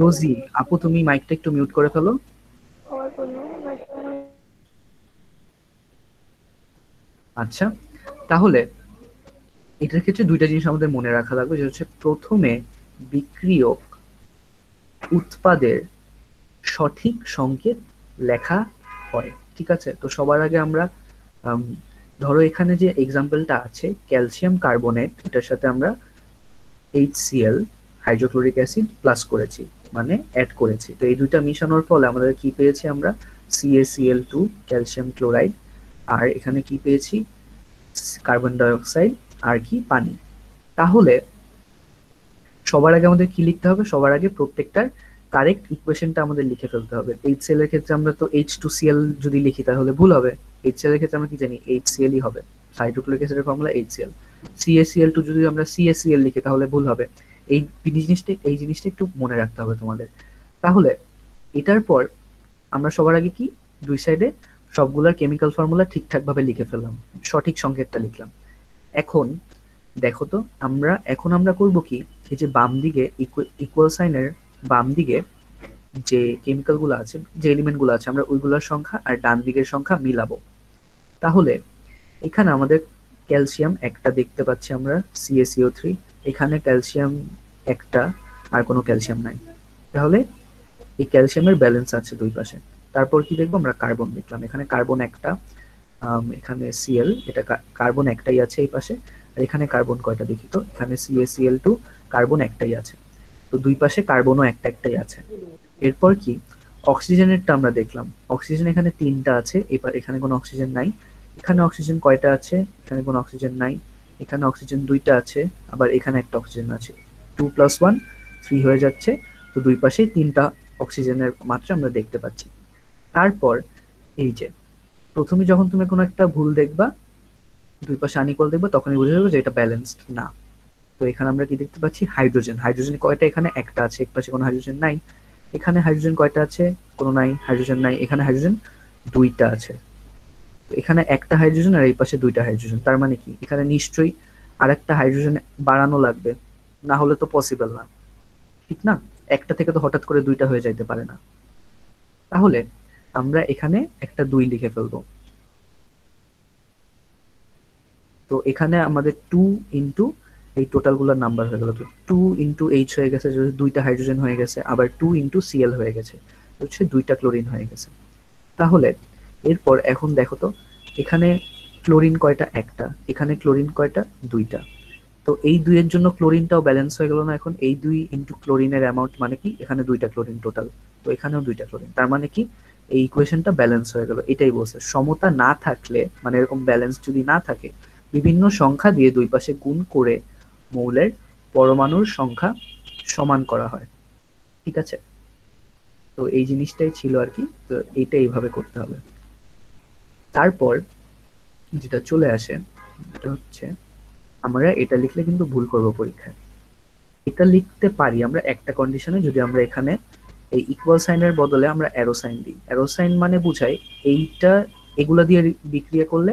রোজি আপু তুমি মাইকটা একটু মিউট করে ফেলো। আচ্ছা তাহলে এটার ক্ষেত্রে দুইটা জিনিস আমাদের মনে রাখা লাগবে, যেটা হচ্ছে প্রথমে বিক্রিয়ক উৎপাদের সঠিক সংকেত লেখা হয়, ঠিক আছে? তো সবার আগে আমরা ধরো এখানে যে এক্সাম্পলটা আছে ক্যালসিয়াম কার্বনেট এটার সাথে আমরা H Cl hydrochloric acid plus করেছি মানে অ্যাড করেছি। তো এই দুইটা মিশানোর ফলে আমাদের কি পেয়েছি আমরা? সিএসিএল টু ক্যালসিয়াম ক্লোরাইড আর এখানে কি পেয়েছি? কার্বন ডাইঅক্সাইড আর কি পানি। তাহলে সবার আগে আমাদের কি লিখতে হবে? সবার আগে প্রত্যেকটার কারেক্ট ইকুয়েশনটা আমাদের লিখে ফেলতে হবে। এইচ সিএল এর ক্ষেত্রে আমরা তো এইচ টু সিএল যদি লিখি তাহলে ভুল হবে। এইচ সিএল এর ক্ষেত্রে আমরা কি জানি? এইচ সিএলই হবে। হাইড্রোক্লোরিক অ্যাসিডের formula H Cl CaCl two যদি আমরা সিএসিএল লিখি তাহলে ভুল হবে। এই জিনিসটা এই জিনিসটা একটু মনে রাখতে হবে তোমাদের। তাহলে এটার পর আমরা সবার আগে কি? দুই সাইডে সবগুলার কেমিক্যাল ফর্মুলা ঠিকঠাক ভাবে লিখে ফেললাম, সঠিক সংকেতটা লিখলাম। এখন দেখো তো, আমরা, এখন আমরা করব কি? এই যে বাম দিকে ইকুয়াল সাইনের বাম দিকে যে কেমিক্যালগুলো আছে, যে এলিমেন্টগুলো আছে, আমরা ওইগুলোর সংখ্যা আর ডান দিকের সংখ্যা মিলাবো। তাহলে এখানে আমাদের ক্যালসিয়াম একটা দেখতে পাচ্ছি আমরা সিএসিও থ্রি এখানে ক্যালসিয়াম একটা আর কোনো ক্যালসিয়াম নাই। তাহলে এই ক্যালসিয়ামের ব্যালেন্স আছে দুই পাশে। তারপর কি দেখব আমরা? কার্বন দেখলাম। এখানে কার্বন একটা এখানে সিএল এটা কার্বন একটাই আছে এই পাশে, আর এখানে কার্বন কয়টা দেখি তো? এখানে সিএসিএল টু কার্বন একটাই আছে। তো দুই পাশে কার্বনও একটা একটাই আছে। এরপর কি? অক্সিজেনেরটা আমরা দেখলাম। অক্সিজেন এখানে তিনটা আছে, এবার এখানে কোনো অক্সিজেন নাই। এখানে অক্সিজেন কয়টা আছে? এখানে কোনো অক্সিজেন নাই। এখানে অক্সিজেন দুইটা আছে, আবার এখানে একটা অক্সিজেন আছে। টু প্লাস ওয়ান থ্রি হয়ে যাচ্ছে। তো দুই পাশেই তিনটা অক্সিজেনের মাত্রা আমরা দেখতে পাচ্ছি। তারপর এই যে, প্রথমে যখন তুমি কোনো একটা ভুল দেখবা, দুই পাশে আনিকল দেখবা, তখনই বুঝে যাবে যে এটা ব্যালেন্সড না। তো এখানে আমরা কি দেখতে পাচ্ছি? হাইড্রোজেন হাইড্রোজেন কয়টা? এখানে একটা আছে, এক পাশে কোনো হাইড্রোজেন নাই। এখানে হাইড্রোজেন কয়টা আছে? কোনো নাই হাইড্রোজেন নাই। এখানে হাইড্রোজেন দুইটা আছে। তো এখানে একটা হাইড্রোজেন আর এই পাশে দুইটা হাইড্রোজেন তার মানে কি? এখানে নিশ্চয়ই আরেকটা হাইড্রোজেন বাড়ানো লাগবে। না হলে তো পসিবল না। ঠিক না? একটা থেকে তো হঠাৎ করে দুইটা হয়ে যাইতে পারে না। তাহলে আমরা এখানে একটা দুই লিখে ফেলব। তো এখানে আমাদের টু ইন্টু এই টোটালগুলোর নাম্বার হয়ে গেল। তো টু ইন্টু এইচ হয়ে গেছে দুইটা হাইড্রোজেন হয়ে গেছে, আবার টু ইন্টু সিএল হয়ে গেছে হচ্ছে দুইটা ক্লোরিন হয়ে গেছে। তাহলে এরপর এখন দেখো তো, এখানে ক্লোরিন কয়টা? একটা। এখানে ক্লোরিন কয়টা? দুইটা। তো এই দুইয়ের জন্য ক্লোরিনটাও ব্যালেন্স হয়ে গেল না এখন? এই দুই ইন্টু ক্লোরিনের অ্যামাউন্ট মানে কি? এখানে দুইটা ক্লোরিন টোটাল তো এখানেও দুইটা ক্লোরিন তার মানে কি? এই ইকুয়েশনটা ব্যালেন্স হয়ে গেল, এটাই বলছে। সমতা না থাকলে মানে এরকম ব্যালেন্স যদি না থাকে, বিভিন্ন সংখ্যা দিয়ে দুই পাশে গুণ করে মৌলের পরমাণুর সংখ্যা সমান করা হয়। ঠিক আছে? তো এই জিনিসটাই ছিল আর কি, তো এইটা এইভাবে করতে হবে। তারপর যেটা চলে আসে এটা হচ্ছে আমরা এটা লিখলে কিন্তু ভুল করব পরীক্ষায়। এটা লিখতে পারি, আমরা একটা কন্ডিশনে যদি আমরা এখানে এই ইকুয়াল সাইনের বদলে আমরা অ্যারো সাইন দিই। অ্যারো সাইন মানে বুঝাই এইটা এগুলা দিয়ে বিক্রিয়া করলে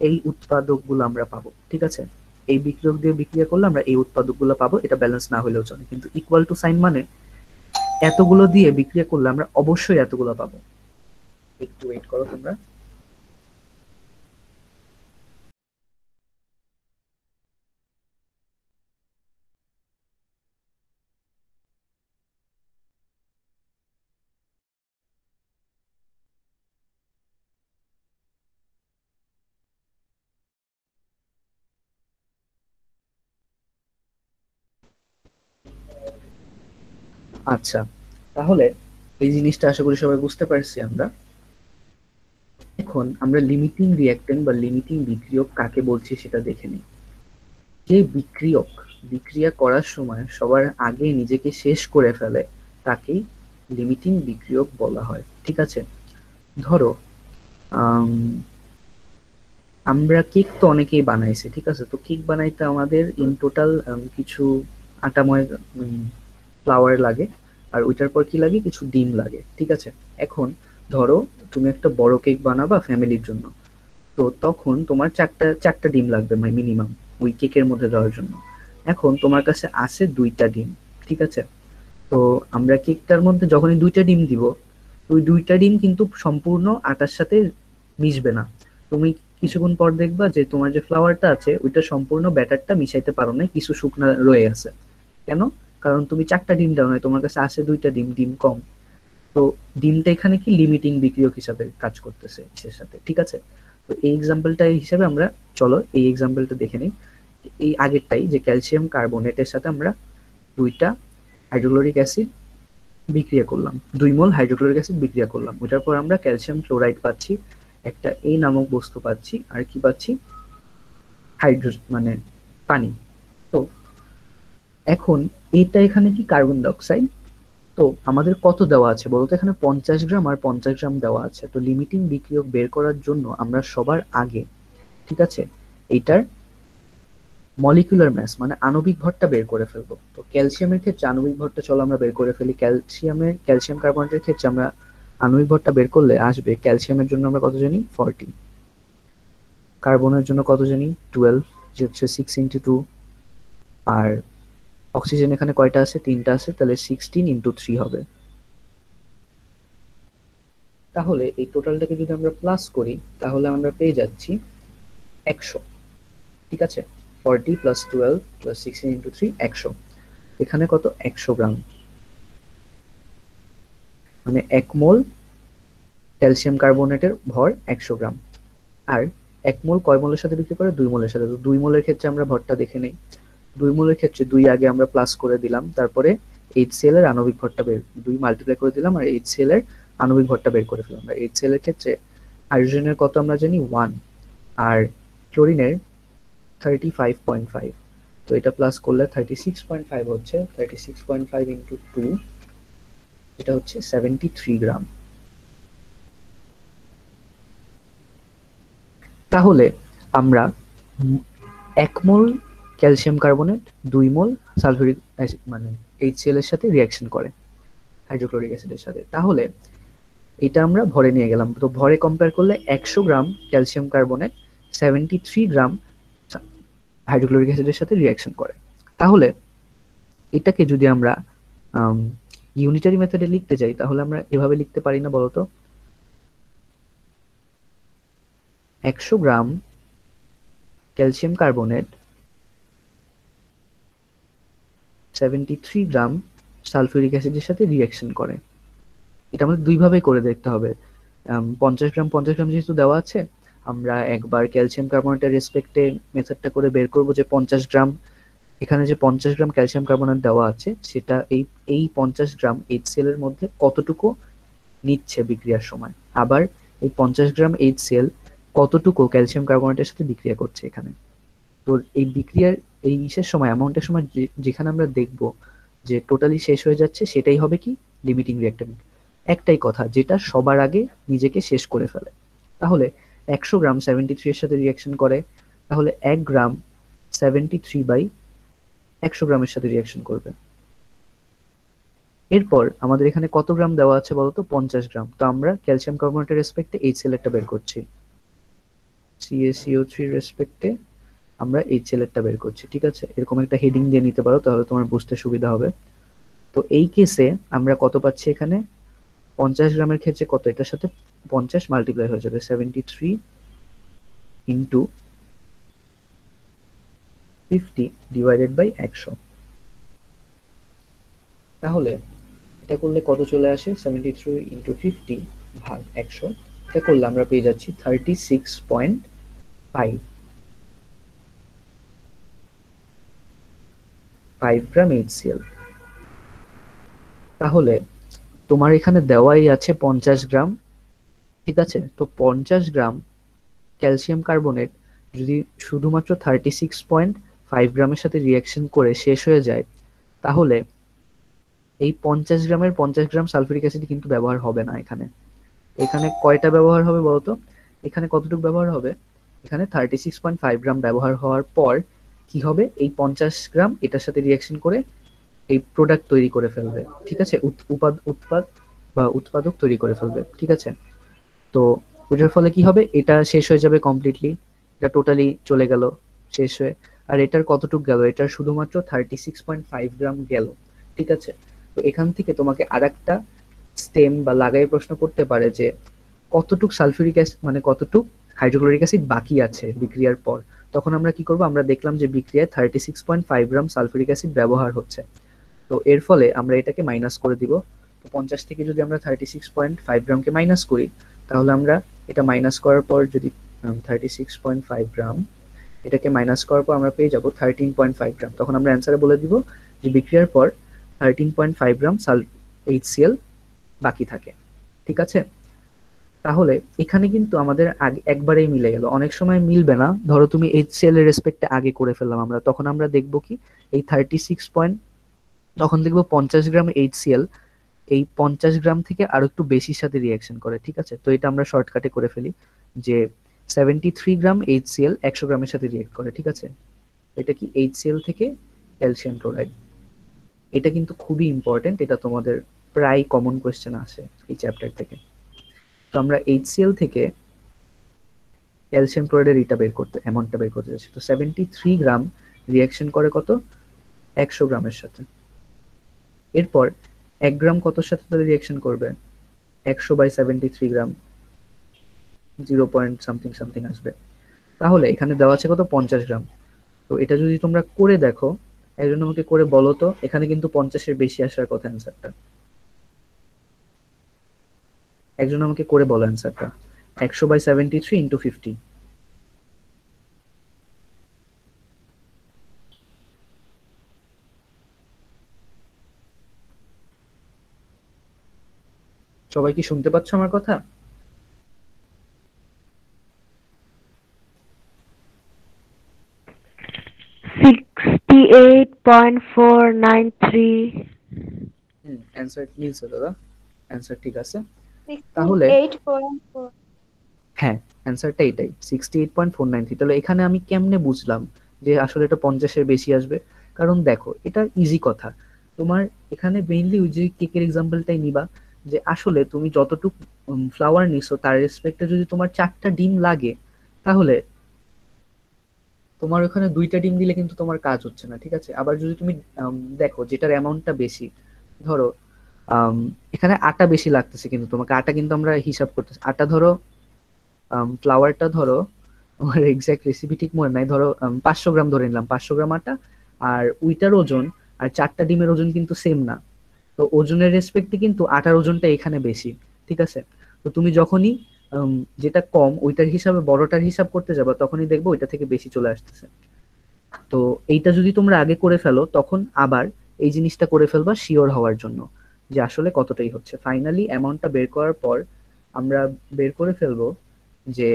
এই উৎপাদকগুলো আমরা পাবো, ঠিক আছে? এই বিক্রিয়ক দিয়ে বিক্রিয়া করলে আমরা এই উৎপাদকগুলো পাবো, এটা ব্যালেন্স না হলেও চলে। কিন্তু ইকুয়াল টু সাইন মানে এতগুলো দিয়ে বিক্রিয়া করলে আমরা অবশ্যই এতগুলো পাবো। একটু ওয়েট করো তোমরা। আচ্ছা তাহলে এই জিনিসটা আশা করি সবাই বুঝতে পারছি আমরা। এখন আমরা লিমিটিং রিঅ্যাক্টেন্ট বা লিমিটিং বিক্রিয়ক কাকে বলছি সেটা দেখে নিই। যে বিক্রিয়ক বিক্রিয়া করার সময় সবার আগে নিজেকে শেষ করে ফেলে তাকেই লিমিটিং বিক্রিয়ক বলা হয় ঠিক আছে? ধরো আম, আমরা কেক তো অনেকেই বানাইছি ঠিক আছে? তো কেক বানাইতে আমাদের ইন টোটাল কিছু আটাময় ফ্লাওয়ার লাগে, আর ওইটার পর কি লাগে? কিছু ডিম লাগে, ঠিক আছে? এখন ধরো তুমি একটা বড় কেক বানাবা ফ্যামিলির জন্য। তো তখন তোমার চারটা চারটা ডিম লাগবে মিনিমাম ওই কেকের মধ্যে দেওয়ার জন্য। এখন তোমার কাছে আছে দুইটা ডিম, ঠিক আছে? তো আমরা কেকটার মধ্যে যখনই দুইটা ডিম দিব ওই দুইটা ডিম কিন্তু সম্পূর্ণ আটার সাথে মিশবে না। তুমি কিছুক্ষণ পর দেখবা যে তোমার যে ফ্লাওয়ারটা আছে, ওইটা সম্পূর্ণ ব্যাটারটা মিশাইতে পারো না কিছু শুকনা রয়ে আছে। কেন? কারণ তুমি চারটা ডিম দাও না তোমার কাছে আছে দুইটা ডিম ডিম কম। তো ডিমটা এখানে কি লিমিটিং বিক্রিয়ক হিসাবে কাজ করতেছে এর সাথে, ঠিক আছে? তো এই এক্সাম্পলটা হিসাবে আমরা, চলো এই এক্সাম্পলটা দেখে নিই। এই আগেরটাই যে ক্যালসিয়াম কার্বনেটের সাথে আমরা দুইটা হাইড্রোক্লোরিক অ্যাসিড বিক্রিয়া করলাম। দুই মোল হাইড্রোক্লোরিক অ্যাসিড বিক্রিয়া করলাম। ওটার পর আমরা ক্যালসিয়াম ক্লোরাইড পাচ্ছি, একটা এই নামক বস্তু পাচ্ছি, আর কি পাচ্ছি? হাইড্রো মানে পানি। তো এখন এটা এখানে কি কার্বন ডাইঅক্সাইড? তো আমাদের কত দেওয়া আছে বলতো? এখানে পঞ্চাশ গ্রাম আর পঞ্চাশ গ্রাম দেওয়া আছে। তো লিমিটিং বিক্রিয়ক বের করার জন্য আমরা সবার আগে, ঠিক আছে? এইটার মলিকুলার ম্যাস মানে আণবিক ভরটা বের করে ফেলব। তো ক্যালসিয়ামের ক্ষেত্রে আণবিক ভরটা চলো আমরা বের করে ফেলি। ক্যালসিয়ামের, ক্যালসিয়াম কার্বনেটের ক্ষেত্রে আমরা আণবিক ভরটা বের করলে আসবে ক্যালসিয়ামের জন্য আমরা কত জানি? ফর্টি কার্বনের জন্য কত জানি? টুয়েলভ যে হচ্ছে সিক্স ইন্টু টু আর অক্সিজেন এখানে কয়টা আছে? তিনটা আছে, তাহলে সিক্সটিন ইন্টু থ্রি হবে। তাহলে এই টোটালটাকে যদি আমরা প্লাস করি, তাহলে আমরা পেয়ে যাচ্ছি একশো। ঠিক আছে? Forty plus twelve plus sixteen into three একশো। এখানে কত? একশো গ্রাম। মানে এক মোল ক্যালসিয়াম কার্বোনেটের ভর একশো গ্রাম। আর এক মোল কয় মোলের সাথে বিক্রি করে? দুই মোলের সাথে। দুই মোলের ক্ষেত্রে আমরা ভরটা দেখে নেই। দুই মোলের ক্ষেত্রে দুই আগে আমরা প্লাস করে দিলাম, তারপরে এইচ এর আণবিক ভরটা বের, দুই মাল্টিপ্লাই করে দিলাম আর এইচ এর আণবিক ভরটা বের করে ফেললাম। এইচ সিএল এর ক্ষেত্রে হাইড্রোজেনের কত আমরা জানি? ওয়ান আর ক্লোরিনের থার্টি ফাইভ পয়েন্ট ফাইভ তো এটা প্লাস করলে থার্টি সিক্স পয়েন্ট ফাইভ হচ্ছে thirty six point five into two এটা হচ্ছে সেভেন্টি থ্রি গ্রাম তাহলে আমরা এক মোল ক্যালসিয়াম কার্বনেট দুই মোল সালফিউরিক অ্যাসিড মানে এইচসিএল এর সাথে রিয়াকশন করে হাইড্রোক্লোরিক অ্যাসিডের সাথে। তাহলে এটা আমরা ভরে নিয়ে গেলাম। তো ভরে কম্পেয়ার করলে একশো gram calcium carbonate seventy three gram hydrochloric অ্যাসিডের সাথে রিয়াকশন করে। তাহলে এটাকে যদি আমরা ইউনিটারি মেথডে লিখতে যাই, তাহলে আমরা এভাবে লিখতে পারি না বলতো? একশো gram calcium carbonate seventy three gram sulphuric অ্যাসিডের সাথে রিয়াকশন করে। এটা আমাদের দুইভাবে করে দেখতে হবে। পঞ্চাশ গ্রাম পঞ্চাশ গ্রাম যেহেতু দেওয়া আছে, আমরা একবার ক্যালসিয়াম কার্বনেটের রেসপেক্টে মেথডটা করে বের করব যে পঞ্চাশ গ্রাম এখানে যে পঞ্চাশ গ্রাম ক্যালসিয়াম কার্বনেট দেওয়া আছে, সেটা এই এই পঞ্চাশ গ্রাম এইচসিএল এর মধ্যে কতটুকু নিচ্ছে বিক্রিয়ার সময়? আবার এই পঞ্চাশ গ্রাম এইচসিএল কতটুকু ক্যালসিয়াম কার্বনেটের সাথে বিক্রিয়া করছে এখানে? তো এই বিক্রিয়ার এই ইসের সময় অ্যামাউন্টের সময় যেখানে আমরা দেখব যে টোটালি শেষ হয়ে যাচ্ছে, সেটাই হবে কি? লিমিটিং রিঅ্যাক্ট্যান্ট একটাই কথা, যেটা সবার আগে নিজেকে শেষ করে ফেলে। তাহলে একশো গ্রাম সেভেন্টি থ্রি এর সাথে রিয়াকশন করে, তাহলে এক গ্রাম সেভেন্টি থ্রি বাই একশো গ্রামের সাথে রিয়াকশন করবে। এরপর আমাদের এখানে কত গ্রাম দেওয়া আছে বলতো? পঞ্চাশ গ্রাম। তো আমরা ক্যালসিয়াম কার্বনেটের রেসপেক্টে এইচ একটা বের করছি। সিএসিও থ্রি রেসপেক্টে আমরা এই এরটা বের করছি, ঠিক আছে? এরকম একটা হেডিং দিয়ে নিতে পারো, তাহলে তোমার বুঝতে সুবিধা হবে। তো এই কেসে আমরা কত পাচ্ছি এখানে? পঞ্চাশ গ্রামের ক্ষেত্রে কত? এটার সাথে পঞ্চাশ মাল্টিপ্লাই হয়ে যাবে seventy three into fifty divided by একশো। তাহলে এটা করলে কত চলে আসে? সেভেন্টি থ্রি ইন্টু ফিফটি ভাগ একশো। এটা করলে আমরা পেয়ে যাচ্ছি thirty six point five five gram HCl তাহলে তোমার এখানে দেওয়াই আছে পঞ্চাশ গ্রাম। ঠিক আছে? তো পঞ্চাশ গ্রাম ক্যালসিয়াম কার্বনেট যদি শুধুমাত্র থার্টি সিক্স পয়েন্ট ফাইভ গ্রামের সাথে রিয়াকশন করে শেষ হয়ে যায়, তাহলে এই পঞ্চাশ গ্রামের পঞ্চাশ গ্রাম সালফিউরিক অ্যাসিড কিন্তু ব্যবহার হবে না এখানে। এখানে কয়টা ব্যবহার হবে বলতো? এখানে কতটুকু ব্যবহার হবে? এখানে thirty six point five gram ব্যবহার হওয়ার পর কি হবে? এই পঞ্চাশ গ্রাম এটার সাথে রিয়াকশন করে এই প্রোডাক্ট তৈরি করে ফেলবে, ঠিক আছে? উৎ- উপাদ, উৎপাদ বা উৎপাদক তৈরি করে ফেলবে, ঠিক আছে? তো ওটার ফলে কি হবে? এটা শেষ হয়ে যাবে কমপ্লিটলি এটা টোটালি চলে গেল, শেষ হয়ে, আর এটার কতটুক গেল? এটার শুধুমাত্র thirty six point five gram গেল, ঠিক আছে? তো এখান থেকে তোমাকে আরেকটা স্টেম বা লাগাই প্রশ্ন করতে পারে যে কতটুক সালফিউরিক অ্যাসিড মানে কতটুক হাইড্রোক্লোরিক অ্যাসিড বাকি আছে বিক্রিয়ার পর? তখন আমরা কি করব? আমরা দেখলাম যে বিক্রিয়ায় thirty six point five gram sulphuric acid ব্যবহার হচ্ছে। তো এর ফলে আমরা এটাকে মাইনাস করে দিব। তো পঞ্চাশ থেকে যদি আমরা থার্টি সিক্স পয়েন্ট ফাইভ গ্রামকে মাইনাস করি, তাহলে আমরা এটা মাইনাস করার পর যদি thirty six point five gram এটাকে মাইনাস করার পর আমরা পেয়ে যাব থার্টিন পয়েন্ট ফাইভ গ্রাম। তখন আমরা অ্যান্সারে বলে দিব যে বিক্রিয়ার পর থার্টিন পয়েন্ট ফাইভ গ্রাম সাল এইচসিএল বাকি থাকে। ঠিক আছে? তাহলে এখানে কিন্তু আমাদের একবারেই মিলে গেল। অনেক সময় মিলবে না। ধরো তুমি এইচসিএল এর রেসপেক্টে আগে করে ফেললাম আমরা। তখন আমরা দেখব কি? এই থার্টি সিক্স পয়েন্ট তখন দেখব পঞ্চাশ গ্রাম এইচসিএল এই পঞ্চাশ গ্রাম থেকে আরও একটু বেশির সাথে রিয়াকশন করে, ঠিক আছে? তো এটা আমরা শর্টকাটে করে ফেলি যে সেভেন্টি থ্রি গ্রাম এইচসিএল একশো গ্রামের সাথে রিয়েক্ট করে, ঠিক আছে? এটা কি এইচসিএল থেকে ক্যালসিয়াম ক্লোরাইড এটা কিন্তু খুবই ইম্পর্টেন্ট এটা তোমাদের প্রায় কমন কোয়েশ্চেন আসে এই চ্যাপ্টার থেকে। তো আমরা এইচসিএল থেকে ক্যালসিয়াম ক্লোরাইডের এটা বের করতে অ্যামাউন্টটা বের করতে যাচ্ছি তো সেভেন্টি থ্রি গ্রাম রিয়াকশন করে কত? একশো গ্রামের সাথে। এরপর এক গ্রাম কতর সাথে তাহলে রিয়াকশন করবে? একশো by seventy three gram. Zero point something something আসবে। তাহলে এখানে দেওয়া আছে কত? পঞ্চাশ গ্রাম। তো এটা যদি তোমরা করে দেখো, একজন আমাকে করে বলো তো, এখানে কিন্তু পঞ্চাশের বেশি আসার কথা অ্যান্সারটা একজন আমাকে করে বলো অ্যান্সারটা একশো by seventy three into fifty সবাই কি শুনতে পাচ্ছ আমার কথা? point four nine three. Answer মিলছে দাদা। অ্যান্সার ঠিক আছে। তাহলে হ্যাঁ অ্যান্সারটা এটাই sixty eight point four nine three তাহলে এখানে আমি কেমনে বুঝলাম যে আসলে এটা পঞ্চাশের বেশি আসবে? কারণ দেখো এটা ইজি কথা। তোমার এখানে মেইনলি ওই যে কেকের এক্সাম্পলটাই নিবা যে আসলে তুমি যতটুকু ফ্লাওয়ার নিছো তার রেসপেক্টে যদি তোমার চারটা ডিম লাগে তাহলে তোমার ওখানে দুইটা ডিম দিলে কিন্তু তোমার কাজ হচ্ছে না ঠিক আছে? আবার যদি তুমি দেখো যেটার অ্যামাউন্টটা বেশি ধরো এখানে আটা বেশি লাগতেছে কিন্তু, তোমাকে আটা কিন্তু আমরা হিসাব করতেছি। আটা ধরো ফ্লাওয়ারটা ধরো আমার এক্সাক্ট রেসিপি ঠিক মনে নাই, ধরো পাঁচশো গ্রাম ধরে নিলাম, পাঁচশো গ্রাম আটা, আর উইটার ওজন, আর চারটা ডিমের ওজন কিন্তু সেম না। তো ওজনের রেসপেক্টে কিন্তু আটার ওজনটা এখানে বেশি, ঠিক আছে? তো তুমি যখনই যেটা কম, ওইটার হিসাবে, বড়টার হিসাব করতে যাবে, তখনই দেখব ওইটা থেকে বেশি চলে আসতেছে। তো এইটা যদি তোমরা আগে করে ফেলো, তখন আবার এই জিনিসটা করে ফেলবা শিওর হওয়ার জন্য। যে আসলে কতটাই হচ্ছে। ফাইনালি অ্যামাউন্টটা বের করার পর আমরা বের করে ফেলব যে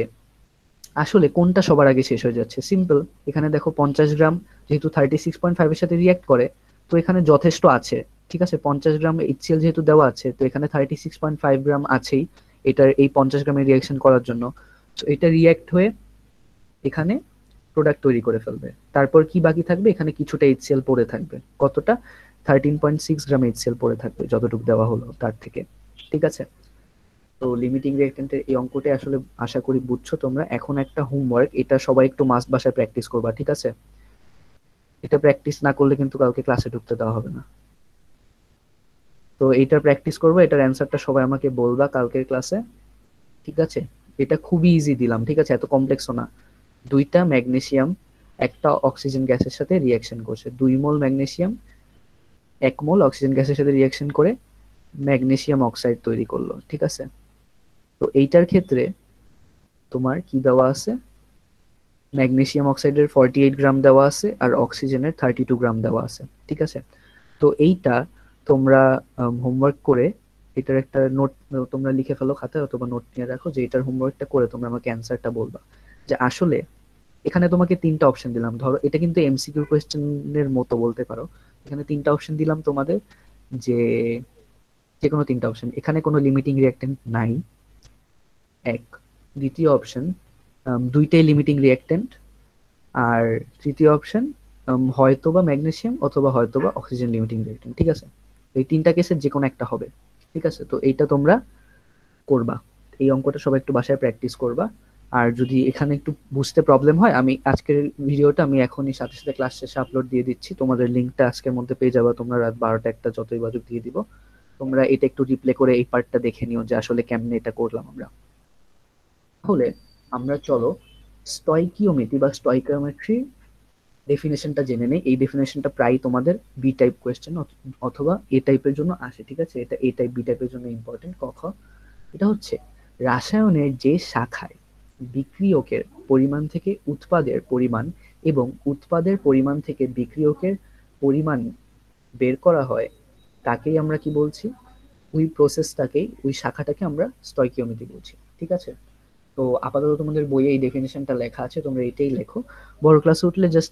আসলে কোনটা সবার আগে শেষ হয়ে যাচ্ছে। সিম্পল এখানে দেখো পঞ্চাশ গ্রাম যেহেতু থার্টি সিক্স পয়েন্ট ফাইভের সাথে রিয়াক্ট করে, তো এখানে যথেষ্ট আছে, ঠিক আছে? পঞ্চাশ গ্রাম এইচসিএল যেহেতু দেওয়া আছে, তো এখানে thirty six point five gram আছেই এটার এই পঞ্চাশ গ্রামের রিয়াকশন করার জন্য। তো এটা রিয়াক্ট হয়ে এখানে প্রোডাক্ট তৈরি করে ফেলবে। তারপর কি বাকি থাকবে? এখানে কিছুটা এইচসিএল পড়ে থাকবে। কতটা? Thirteen point six gram HCl পড়ে থাকবে, যতটুকু দেওয়া হলো তার থেকে। ঠিক আছে? তো লিমিটিং রিঅ্যাক্টেন্টের এই অঙ্কটা আসলে আশা করি বুঝছ তোমরা। এখন একটা হোমওয়ার্ক এটা সবাই একটু মাস্ট বাসায় প্র্যাকটিস করবা, ঠিক আছে? এটা প্র্যাকটিস না করলে কিন্তু কাউকে ক্লাসে ঢুকতে দেওয়া হবে না। তো এটা প্র্যাকটিস করব, এটার অ্যান্সারটা সবাই আমাকে বলবা কালকের ক্লাসে ঠিক আছে? এটা খুবই ইজি দিলাম, ঠিক আছে? এত কমপ্লেক্সও না। দুইটা ম্যাগনেসিয়াম একটা অক্সিজেন গ্যাসের সাথে রিয়াকশন করছে। দুই মোল ম্যাগনেসিয়াম এক মোল অক্সিজেন গ্যাসের সাথে রিয়াকশন করে ম্যাগনেসিয়াম অক্সাইড তৈরি করল, ঠিক আছে? তো এইটার ক্ষেত্রে তোমার কি দেওয়া আছে? ম্যাগনেসিয়াম অক্সাইডের ফর্টি এইট গ্রাম দেওয়া আছে আর অক্সিজেনের থার্টি টু গ্রাম দেওয়া আছে, ঠিক আছে? তো এইটা তোমরা হোমওয়ার্ক করে এটার একটা নোট তোমরা লিখে ফেলো খাতায় অথবা নোট নিয়ে রাখো যে এটার হোমওয়ার্কটা করে তোমরা আমাকে অ্যান্সারটা বলবা। যে আসলে এখানে তোমাকে তিনটা অপশন দিলাম। ধরো, এটা কিন্তু এমসিকিউ কোয়েশ্চেনের মতো বলতে পারো। এখানে তিনটা অপশন দিলাম তোমাদের, যে যে কোনো তিনটা অপশন এখানে কোনো লিমিটিং রিঅ্যাক্টেন্ট নাই। এক। দ্বিতীয় অপশন দুইটাই লিমিটিং রিঅ্যাক্টেন্ট আর তৃতীয় অপশন হয়তোবা ম্যাগনেসিয়াম অথবা হয়তোবা অক্সিজেন লিমিটিং রিঅ্যাক্টেন্ট ঠিক আছে? এই তিনটা কেসের যে কোনো একটা হবে, ঠিক আছে? তো এইটা তোমরা করবা। এই অঙ্কটা সবাই একটু বাসায় প্র্যাকটিস করবা। আর যদি এখানে একটু বুঝতে প্রবলেম হয়, আমি আজকের ভিডিওটা আমি এখনই সাথে সাথে ক্লাস শেষে আপলোড দিয়ে দিচ্ছি। তোমাদের লিঙ্কটা আজকের মধ্যে পেয়ে যাবা, তোমরা রাত বারোটা একটা যতই বাজুক দিয়ে দিব। তোমরা এটা একটু রিপ্লে করে এই পার্টটা দেখে নিও যে আসলে কেমনে এটা করলাম আমরা। তাহলে আমরা চলো স্টয়কিওমেট্রি বা স্টয়কিওমেট্রি ডেফিনেশনটা জেনে নেই। এই ডেফিনেশনটা প্রায় তোমাদের বি টাইপ কোয়েশ্চেন অথবা এ টাইপের জন্য আসে, ঠিক আছে? এটা এ টাইপ বি টাইপের জন্য ইম্পর্টেন্ট কখ এটা হচ্ছে রাসায়নের যে শাখায় বিক্রিয়কের পরিমাণ থেকে উৎপাদের পরিমাণ এবং উৎপাদের পরিমাণ থেকে বিক্রিয়কের পরিমাণ বের করা হয়, তাকেই আমরা কি বলছি? ওই প্রসেসটাকেই ওই শাখাটাকে আমরা স্টয়কিওমেট্রি বলছি, ঠিক আছে? তো আপাতত তোমাদের বইয়ে এই ডেফিনেশনটা লেখা আছে, তোমরা এটাই লেখো। বড় ক্লাসে উঠলে জাস্ট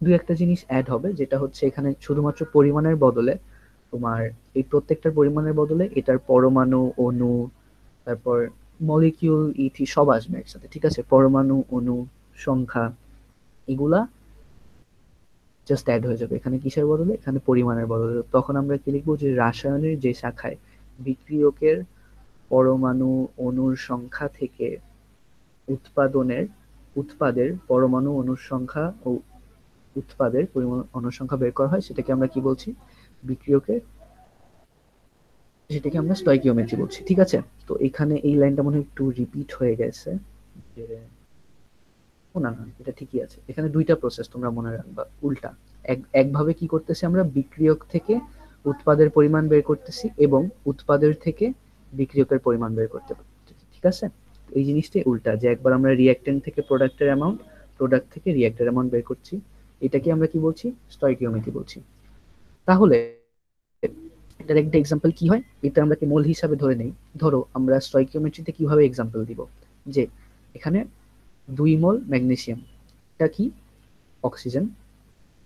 দুই একটা জিনিস অ্যাড হবে, যেটা হচ্ছে এখানে শুধুমাত্র পরিমাণের বদলে তোমার এই প্রত্যেকটার পরিমাণের বদলে এটার পরমাণু, অণু, তারপর মলিকিউল ইথি সব আসবে একসাথে, ঠিক আছে? পরমাণু, অণু, সংখ্যা, এগুলা জাস্ট অ্যাড হয়ে যাবে। এখানে কিসের বদলে? এখানে পরিমাণের বদলে। তখন আমরা কি লিখব? যে রাসায়নের যে শাখায় বিক্রিয়কের পরমাণু, অণুর সংখ্যা থেকে উৎপাদনের, উৎপাদের পরমাণু, অণুর সংখ্যা ও উৎপাদের পরিমাণ, অণুর সংখ্যা বের করা হয়, সেটাকে আমরা কি বলছি? বিক্রিয়কের সেটাকে আমরা স্টয়কিওমেট্রি বলছি, ঠিক আছে? তো এখানে এই লাইনটা মনে হয় একটু রিপিট হয়ে গেছে। যে, ও না না, এটা ঠিকই আছে। এখানে দুইটা প্রসেস তোমরা মনে রাখবা, উল্টা। এক, একভাবে কি করতেছি আমরা? বিক্রিয়ক থেকে উৎপাদের পরিমাণ বের করতেছি এবং উৎপাদের থেকে বিক্রিয়কের পরিমাণ বের করতে পারতেছি, ঠিক আছে? এই জিনিসটাই উল্টা, যে একবার আমরা রিঅ্যাক্টেন্ট থেকে প্রোডাক্টের অ্যামাউন্ট প্রোডাক্ট থেকে রিঅ্যাক্টের অ্যামাউন্ট বের করছি, এটাকে আমরা কি বলছি? স্টয়কিওমেট্রি বলছি। তাহলে এটার একটা এক্সাম্পল কি হয়? এটা আমরা মোল হিসাবে ধরে নেই। ধরো, আমরা স্টয়কিওমেট্রিতে কীভাবে এক্সাম্পল দিব? যে, এখানে দুই মোল ম্যাগনেসিয়াম। এটা কি? অক্সিজেন।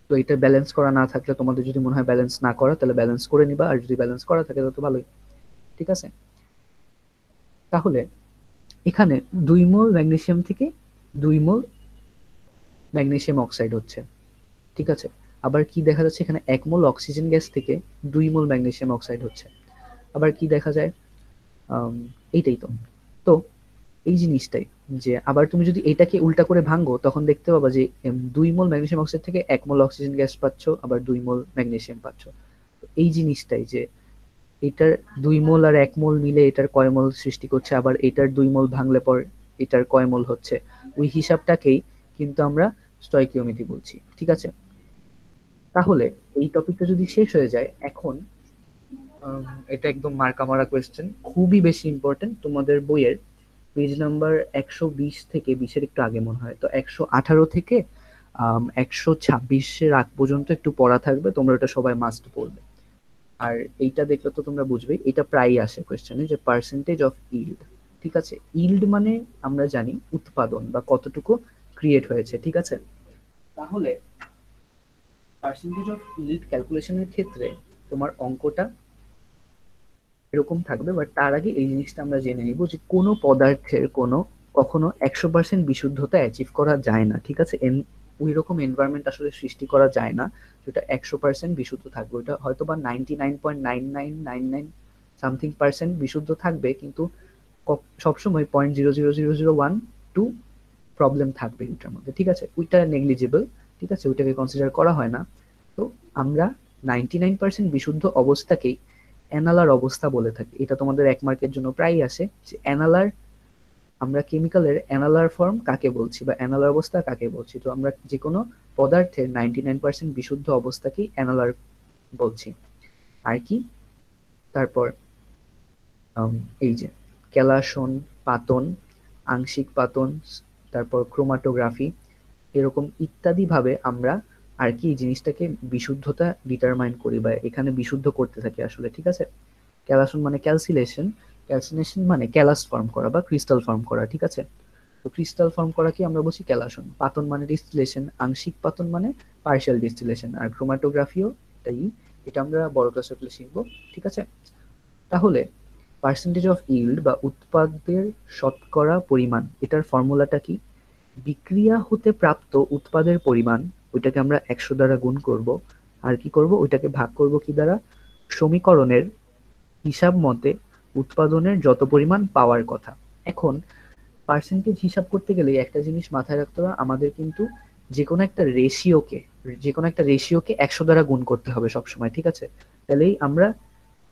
তো এটা ব্যালেন্স করা না থাকলে তোমাদের যদি মনে হয় ব্যালেন্স না করা, তাহলে ব্যালেন্স করে নিবা। আর যদি ব্যালেন্স করা থাকে, তাহলে তো ভালোই। ঠিক আছে? তাহলে, এখানে দুই মোল ম্যাগনেসিয়াম থেকে দুই মোল ম্যাগনেসিয়াম অক্সাইড হচ্ছে। ঠিক আছে? আবার কি দেখা যাচ্ছে এখানে এক মোল অক্সিজেন গ্যাস থেকে দুই মোল ম্যাগনেশিয়াম অক্সাইড হচ্ছে। আবার কি দেখা যায়? এইটাই তো। তো এই জিনিসটাই যে আবার তুমি যদি এটাকে উল্টা করে ভাঙো, তখন দেখতে পাবা যে দুই মোল ম্যাগনেশিয়াম অক্সাইড থেকে এক মোল অক্সিজেন গ্যাস পাচ্ছ, আবার দুই মোল ম্যাগনেসিয়াম পাচ্ছ। এই জিনিসটাই যে এটার দুই মোল আর এক মোল মিলে এটার কয় মোল সৃষ্টি করছে, আবার এটার দুই মোল ভাঙলে পর এটার কয় মোল হচ্ছে। ওই হিসাবটাকেই কিন্তু আমরা স্টয়কিওমেট্রি বলছি, ঠিক আছে? তাহলে এই টপিকটা যদি শেষ হয়ে যায়, এখন এটা একদম মার্কা মারা কোয়েশ্চেন খুবই বেশি ইম্পর্টেন্ট তোমাদের বইয়ের পেজ নাম্বার একশো বিশ থেকে বিশের একটু আগে মনে হয়। তো একশো আঠারো থেকে একশো ছাব্বিশের আগ পর্যন্ত একটু পড়া থাকবে, তোমরা ওটা সবাই মাস্ট পড়বে। আর এইটা দেখলে তো তোমরা বুঝবে এটা প্রায়ই আসে কোয়েশ্চেনে যে পার্সেন্টেজ অফ ইল্ড ঠিক আছে? ইল্ড মানে আমরা জানি উৎপাদন বা কতটুকু ক্রিয়েট হয়েছে, ঠিক আছে? তাহলে পার্সেন্টেজ অফ ইল্ড ক্যালকুলেশনের ক্ষেত্রে তোমার অঙ্কটা এরকম থাকবে বাট তার আগে এই জিনিসটা আমরা জেনে নিব যে কোনো পদার্থের কোনো কখনো একশো পার্সেন্ট বিশুদ্ধতা অ্যাচিভ করা যায় না, ঠিক আছে? ওই রকম এনভায়রনমেন্ট আসলে সৃষ্টি করা যায় না, যেটা একশো পার্সেন্ট বিশুদ্ধ থাকবে। ওটা হয়তো বা ninety nine point nine nine nine nine something percent বিশুদ্ধ থাকবে, কিন্তু সবসময় point zero zero zero zero one two problem থাকবে ওইটার মধ্যে, ঠিক আছে? ওইটা নেগলিজিবল ঠিক আছে, ওইটাকে কনসিডার করা হয় না। তো আমরা নাইনটি নাইন পার্সেন্ট বিশুদ্ধ অবস্থাকেই অ্যানালার অবস্থা বলে থাকি। এটা তোমাদের এক মার্কের জন্য প্রায়ই আসে। যে অ্যানালার, আমরা কেমিক্যালের অ্যানালার ফর্ম কাকে বলছি বা অ্যানালার অবস্থা কাকে বলছি? তো আমরা যে কোনো পদার্থের নাইনটি নাইন পার্সেন্ট বিশুদ্ধ অবস্থাকেই অ্যানালার বলছি। আর কি? তারপর এই যে ক্যালাসন পাতন, আংশিক পাতন, তারপর ক্রোমাটোগ্রাফি এরকম ইত্যাদি ভাবে আমরা আর কি জিনিসটাকে বিশুদ্ধতা ডিটারমাইন করি বা এখানে বিশুদ্ধ করতে থাকি আসলে, ঠিক আছে? ক্যালাসন মানে ক্যালসিলেশন, ক্যালসিনেশন মানে ক্যালাস ফর্ম করা বা ক্রিস্টাল ফর্ম করা, ঠিক আছে? তো ক্রিস্টাল ফর্ম করা কি আমরা বলছি? ক্যালাসন। পাতন মানে ডিস্টিলেশন, আংশিক পাতন মানে পার্শিয়াল ডিস্টিলেশন আর ক্রোমাটোগ্রাফিও এটাই এটা আমরা বড় ক্লাসে শিখব, ঠিক আছে? তাহলে পার্সেন্টেজ অফ ইল্ড বা উৎপাদের শতকরা পরিমাণ, এটার ফর্মুলাটা কি? বিক্রিয়া হতে প্রাপ্ত উৎপাদের পরিমাণ, ওইটাকে আমরা একশো দ্বারা গুণ করব। আর কি করব? ওইটাকে ভাগ করব কি দ্বারা? সমীকরণের হিসাব মতে উৎপাদনের যত পরিমাণ পাওয়ার কথা। এখন পার্সেন্টেজ হিসাব করতে গেলে একটা জিনিস মাথায় রাখতে হবে, আমাদের কিন্তু যে কোনো একটা রেশিওকে যে কোনো একটা রেশিওকে একশো দ্বারা গুণ করতে হবে সবসময়, ঠিক আছে? তাহলেই আমরা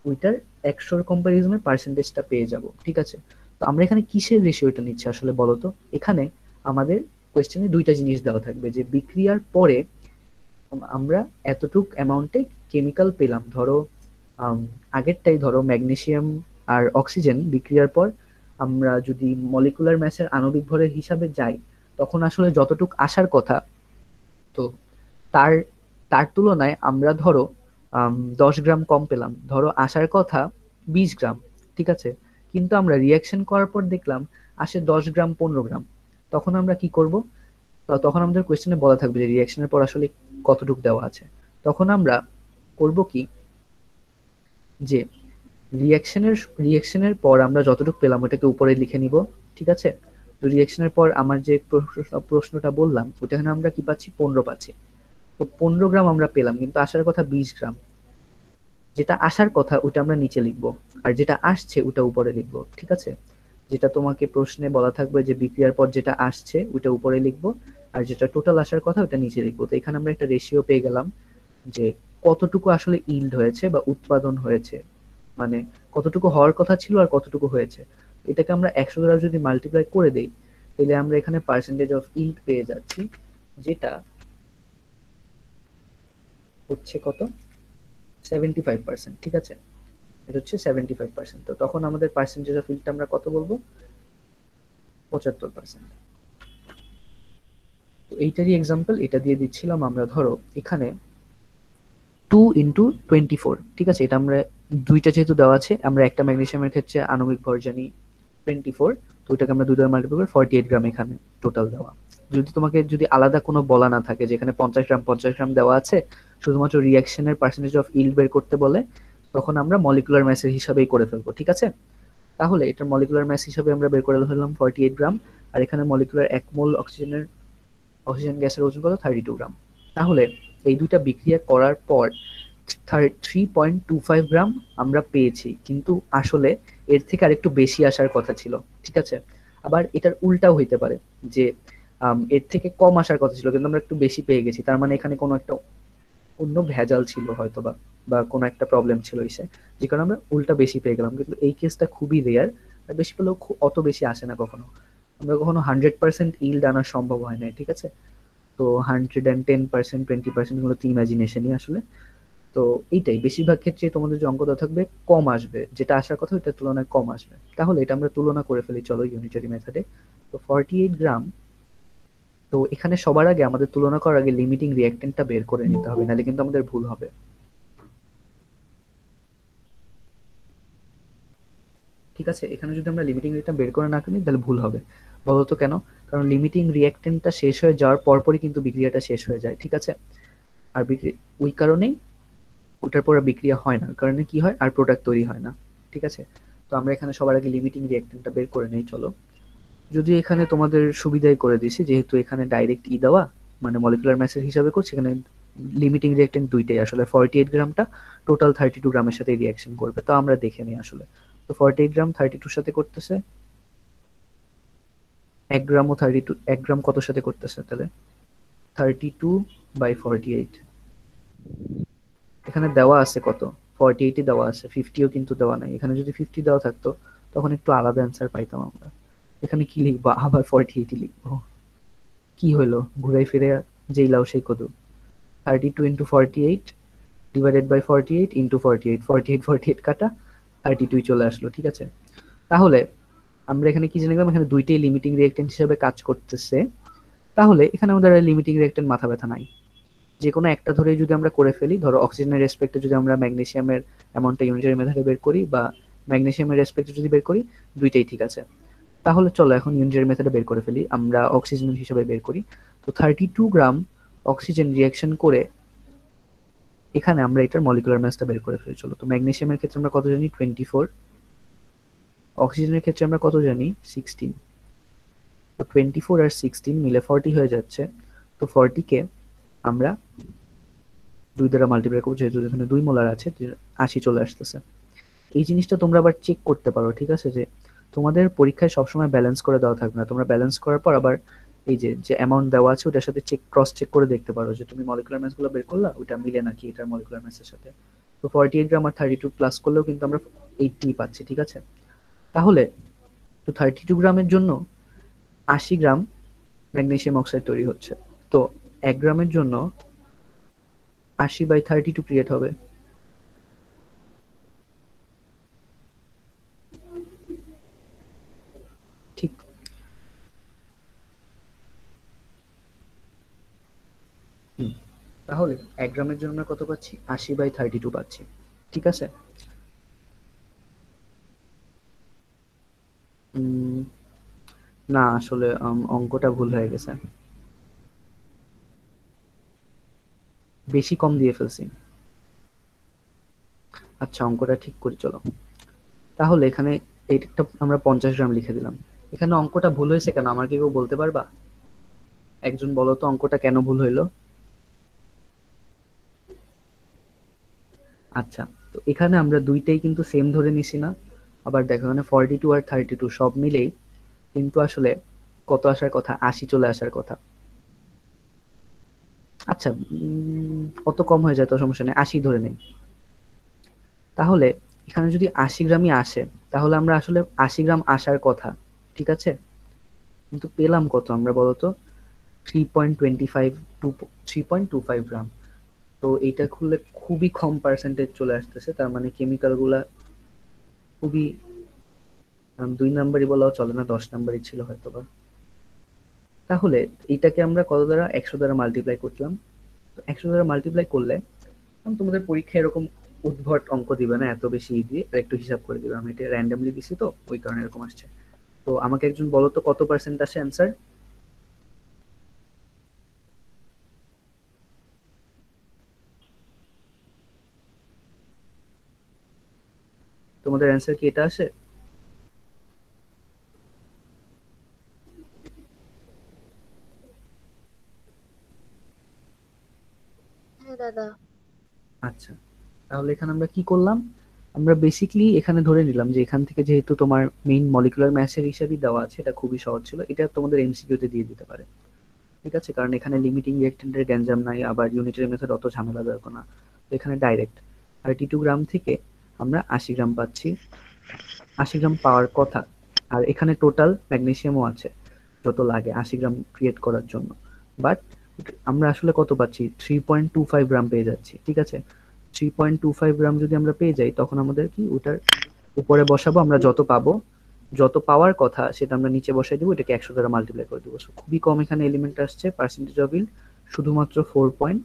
ওইটার একশোর কম্পারিজনে পার্সেন্টেজটা পেয়ে যাব, ঠিক আছে? তো আমরা এখানে কিসের রেশিওটা নিচ্ছি আসলে বলো তো এখানে আমাদের কোয়েশ্চেনে দুইটা জিনিস দেওয়া থাকবে, যে বিক্রিয়ার পরে আমরা এতটুক অ্যামাউন্টে কেমিক্যাল পেলাম। ধরো আগেরটাই ধরো ম্যাগনেশিয়াম আর অক্সিজেন বিক্রিয়ার পর আমরা যদি মলিকুলার ম্যাসের আণবিক ভরের হিসাবে যাই, তখন আসলে যতটুক আসার কথা, তো তার তার তুলনায় আমরা ধরো দশ গ্রাম কম পেলাম। ধরো আসার কথা বিশ গ্রাম, ঠিক আছে? কিন্তু আমরা রিয়াকশন করার পর দেখলাম আসে দশ গ্রাম, পনেরো গ্রাম। তখন আমরা কি করব? তখন আমাদের কোয়েশ্চেনে বলা থাকবে যে রিয়াকশনের পর আসলে কতটুকু দেওয়া আছে। তখন আমরা করব কি? যে রিয়াকশনের রিয়াকশনের পর আমরা যতটুকু পেলাম ওটাকে উপরে লিখে নিব, ঠিক আছে? তো রিয়াকশনের পর আমার যে প্রশ্ন- প্রশ্নটা বললাম ওটাখানে আমরা কি পাচ্ছি? পনেরো পাচ্ছি। তো পনেরো গ্রাম আমরা পেলাম, কিন্তু আসার কথা বিশ গ্রাম। যেটা আসার কথা, ওটা আমরা নিচে লিখব। আর যেটা আসছে, ওটা উপরে লিখব, ঠিক আছে? যেটা তোমাকে প্রশ্নে বলা থাকবে যে বিক্রিয়ার পর যেটা আসছে, ওইটা উপরে লিখব। আর যেটা টোটাল আসার কথা ওটা নিচে লিখব। তো এখানে আমরা একটা রেশিও পেয়ে গেলাম যে কতটুকু আসলে ইল্ড হয়েছে বা উৎপাদন হয়েছে। মানে কতটুকু হওয়ার কথা ছিল আর কতটুকু হয়েছে। এটাকে আমরা একশো দ্বারা যদি মাল্টিপ্লাই করে দেই, তাহলে আমরা এখানে পার্সেন্টেজ অফ ইল্ড পেয়ে যাচ্ছি, যেটা হচ্ছে কত? সেভেন্টি ফাইভ পার্সেন্ট ঠিক আছে? এটা হচ্ছে সেভেন্টি ফাইভ পার্সেন্ট তো তখন আমাদের পার্সেন্টেজ অফ ইল্ডটা আমরা কত বলব? পঁচাত্তর পার্সেন্ট তো এইটারই এক্সাম্পল এটা দিয়ে দিচ্ছিলাম আমরা, ধরো, এখানে টু ইন্টু টোয়েন্টি ফোর ঠিক আছে? এটা আমরা দুইটা যেহেতু দেওয়া আছে, আমরা একটা ম্যাগনেসিয়ামের ক্ষেত্রে আণবিক ভর জানি টোয়েন্টি ফোর তো ওইটাকে আমরা দুই দ্বারা মাল্টিপ্লাই করে ফর্টি এইট গ্রাম এখানে টোটাল দেওয়া। যদি তোমাকে যদি আলাদা কোনো বলা না থাকে, যেখানে পঞ্চাশ গ্রাম পঞ্চাশ গ্রাম দেওয়া আছে, শুধুমাত্র রিয়াকশনের পার্সেন্টেজ অফ ইল্ড বের করতে বলে তখন আমরা মলিকুলার ম্যাসের হিসাবেই করে ফেলব, ঠিক আছে? তাহলে এটার মলিকুলার ম্যাস হিসাবে আমরা বের করে ফেললাম ফর্টি এইট গ্রাম আর এখানে মলিকুলার এক মোল অক্সিজেনের অক্সিজেন গ্যাসের ওজন কত? থার্টি টু গ্রাম তাহলে এই দুইটা বিক্রিয়া করার পর three point two five gram আমরা পেয়েছি, কিন্তু আসলে এর থেকে আরেকটু বেশি আসার কথা ছিল, ঠিক আছে? আবার এটার উল্টাও হইতে পারে যে এর থেকে কম আসার কথা ছিল, কিন্তু আমরা একটু বেশি পেয়ে গেছি, তার মানে এখানে কোনো একটা অন্য ভেজাল ছিল হয়তো বা বা কোনো একটা প্রবলেম ছিল এসে যে কারণে আমরা উল্টা বেশি পেয়ে গেলাম। কিন্তু এই কেসটা খুবই রেয়ার আর বেশি পেলেও অত বেশি আসে না কখনো। আমরা কখনো হান্ড্রেড পার্সেন্ট ইল্ড আনা সম্ভব হয় না ঠিক আছে? তো hundred and ten percent twenty percent তো ইমাজিনেশনই আসলে। তো এইটাই, বেশিরভাগ ক্ষেত্রে তোমাদের যে অঙ্কটা থাকবে, কম আসবে। যেটা আসার কথা, ওইটার তুলনায় কম আসবে। তাহলে এটা আমরা তুলনা করে ফেলি, চলো ইউনিটারি মেথডে তো ফর্টি এইট গ্রাম তো এখানে সবার আগে আমাদের তুলনা করার আগে লিমিটিং রিঅ্যাক্টেন্টটা বের করে নিতে হবে, নাহলে কিন্তু আমাদের ভুল হবে। ঠিক আছে, এখানে যদি আমরা লিমিটিং রেটটা বের করে না করি তাহলে ভুল হবে। বলতো কেন? কারণ লিমিটিং রিঅ্যাক্টেন্টটা শেষ হয়ে যাওয়ার পরপরই কিন্তু বিক্রিয়াটা শেষ হয়ে যায়, ঠিক আছে? আর বিক্রি ওই কারণেই ওটার পর বিক্রিয়া হয় না কারণে কি হয়? আর প্রোডাক্ট তৈরি হয় না, ঠিক আছে? তো আমরা এখানে সবার আগে লিমিটিং রিঅ্যাক্টেন্টটা বের করে নেই, চলো। যদি এখানে তোমাদের সুবিধাই করে দিছি যেহেতু এখানে ডাইরেক্ট ই দেওয়া মানে মলিকুলার ম্যাসেজ হিসাবে করছি, এখানে লিমিটিং রিঅ্যাক্টেন্ট দুইটাই আসলে ফর্টি এইট গ্রামটা টোটাল থার্টি টু গ্রামের সাথে রিয়াকশন করবে, তো আমরা দেখে নিই আসলে। তো ফর্টি এইট গ্রাম থার্টি টুর সাথে করতেছে, এক গ্রাম ও থার্টি টু এক গ্রাম কত সাথে করতেছে তাহলে? Thirty two by forty eight এখানে দেওয়া আছে কত? ফর্টি এইটই দেওয়া আছে ফিফটিও কিন্তু দেওয়া নাই। এখানে যদি ফিফটি দেওয়া থাকতো, তখন একটু আলাদা অ্যান্সার পাইতাম আমরা। এখানে কি লিখব? আবার ফর্টি এইটি লিখব। কি হলো ঘুরাই ফিরে যেই লাও সেই কদু thirty two into forty eight divided by forty eight into forty eight forty eight forty eight কাটা থার্টি টুই চলে আসলো, ঠিক আছে? তাহলে আমরা এখানে কি জেনে গেলাম? এখানে দুইটাই লিমিটিং রিয়েক্টেন্ট হিসেবে কাজ করতেছে। তাহলে এখানে আমাদের লিমিটিং রিয়েক্টেন্ট মাথা ব্যথা নাই। যে কোনো একটা ধরে যদি আমরা করে ফেলি, ধরো অক্সিজেনের রেসপেক্টে যদি আমরা ম্যাগনেসিয়ামের অ্যামাউন্টটা ইউনিটারি মেথডে বের করি বা ম্যাগনেসিয়ামের রেসপেক্টে যদি বের করি, দুইটাই ঠিক আছে। তাহলে চলো এখন ইউনিটারি মেথডে বের করে ফেলি। আমরা অক্সিজেন হিসেবে বের করি। তো thirty two gram oxygen reaction করে এখানে আমরা এটার মলিকুলার ম্যাসটা বের করে ফেলি। চলো, তো ম্যাগনেশিয়ামের ক্ষেত্রে আমরা কত জানি? টোয়েন্টি ফোর অক্সিজেনের ক্ষেত্রে আমরা কত জানি? সিক্সটিন তো টোয়েন্টি ফোর আর সিক্সটিন মিলে ফর্টি হয়ে যাচ্ছে। তো ফর্টিকে আমরা দুই দ্বারা মাল্টিপ্লাই করব, যেহেতু এখানে দুই মোলার আছে আশি চলে আসতেছে। এই জিনিসটা তোমরা আবার চেক করতে পারো, ঠিক আছে? যে তোমাদের পরীক্ষায় সবসময় ব্যালেন্স করে দেওয়া থাকবে না। তোমরা ব্যালেন্স করার পর আবার এই যে যে অ্যামাউন্ট দেওয়া আছে ওটার সাথে চেক ক্রস চেক করে দেখতে পারো যে তুমি মলিকুলার ম্যাসগুলো বের করলা, ওটা মিলে নাকি এটার মলিকুলার ম্যাসের সাথে। তো ফর্টি এইট গ্রাম আর থার্টি টু প্লাস করলেও কিন্তু আমরা এইটটি পাচ্ছি, ঠিক আছে? তাহলে তো থার্টি টু গ্রামের জন্য আশি গ্রাম ম্যাগনেসিয়াম অক্সাইড তৈরি হচ্ছে। তো এক গ্রামের জন্য আশি বাই থার্টি টু ক্রিয়েট হবে ঠিক হুম, তাহলে এক গ্রামের জন্য কত পাচ্ছি? আশি বাই থার্টি টু পাচ্ছি। ঠিক আছে? না, আসলে অঙ্কটা ভুল হয়ে গেছে। বেশি কম দিয়ে ফেলছি। আচ্ছা অঙ্কটা ঠিক করি চলো। তাহলে এখানে এইটা আমরা পঞ্চাশ গ্রাম লিখে দিলাম। এখানে অঙ্কটা ভুল হয়েছে কেন? আমার কি কেউ বলতে পারবা? একজন বলো তো অঙ্কটা কেন ভুল হইল? আচ্ছা তো এখানে আমরা দুইটাই কিন্তু সেম ধরে নিছি না। আবার দেখো, এখানে ফর্টি টু আর থার্টি টু সব মিলেই কিন্তু আসলে কত আসার কথা? আশি চলে আসার কথা। আচ্ছা অত কম হয়ে যায় তো সমস্যা নেই, আশি ধরে নেই। তাহলে এখানে যদি আশি গ্রামই আসে, তাহলে আমরা আসলে আশি গ্রাম আসার কথা, ঠিক আছে? কিন্তু পেলাম কত আমরা বলতো? Three point twenty five to three point two five gram. তো এইটা খুললে খুবই কম পার্সেন্টেজ চলে আসতেছে, তার মানে কেমিক্যালগুলা খুবই দুই নাম্বারই বলাও চলে না, দশ নাম্বারই ছিল হয়তো বা তাহলে এইটাকে আমরা কত দ্বারা? একশো দ্বারা মাল্টিপ্লাই করলাম। তো একশো দ্বারা মাল্টিপ্লাই করলে তোমাদের পরীক্ষায় এরকম উদ্ভট অঙ্ক দিবে না, এত বেশি দিয়ে আর একটু হিসাব করে দিবে, আমি এটা র্যান্ডামলি দিছি তো, ওই কারণে এরকম আসছে। তো আমাকে একজন বলো তো কত পার্সেন্ট আসে অ্যান্সার তোমাদের অ্যান্সার কি এটা আসে? হ্যাঁ দাদা। আচ্ছা তাহলে এখানে আমরা কি করলাম? আমরা বেসিকলি এখানে ধরে নিলাম যে এখান থেকে যেহেতু তোমার মেইন মলিকুলার ম্যাসের হিসাবই দেওয়া আছে এটা খুবই সহজ ছিল। এটা তোমাদের এমসিকিউতে দিয়ে দিতে পারে। ঠিক আছে? কারণ এখানে লিমিটিং রিঅ্যাক্টেন্টের গ্যাঞ্জাম নাই আবার ইউনিটারি মেথড অত ঝামেলা দরকার না। এখানে ডাইরেক্ট থার্টি টু গ্রাম থেকে আমরা আশি গ্রাম পাচ্ছি। আশি গ্রাম পাওয়ার কথা। আর এখানে টোটাল ম্যাগনেশিয়ামও আছে, যত লাগে আশি গ্রাম ক্রিয়েট করার জন্য। বাট আমরা আসলে কত পাচ্ছি? Three point two five gram পেয়ে যাচ্ছি, ঠিক আছে? Three point two five gram যদি আমরা পেয়ে যাই, তখন আমাদের কি? ওটার উপরে বসাবো, আমরা যত পাবো, যত পাওয়ার কথা সেটা আমরা নিচে বসাই দেবো, এটাকে একশো দ্বারা মাল্টিপ্লাই করে দেবো। খুবই কম এখানে এলিমেন্ট আসছে পার্সেন্টেজ অফ ইল্ড শুধুমাত্র four point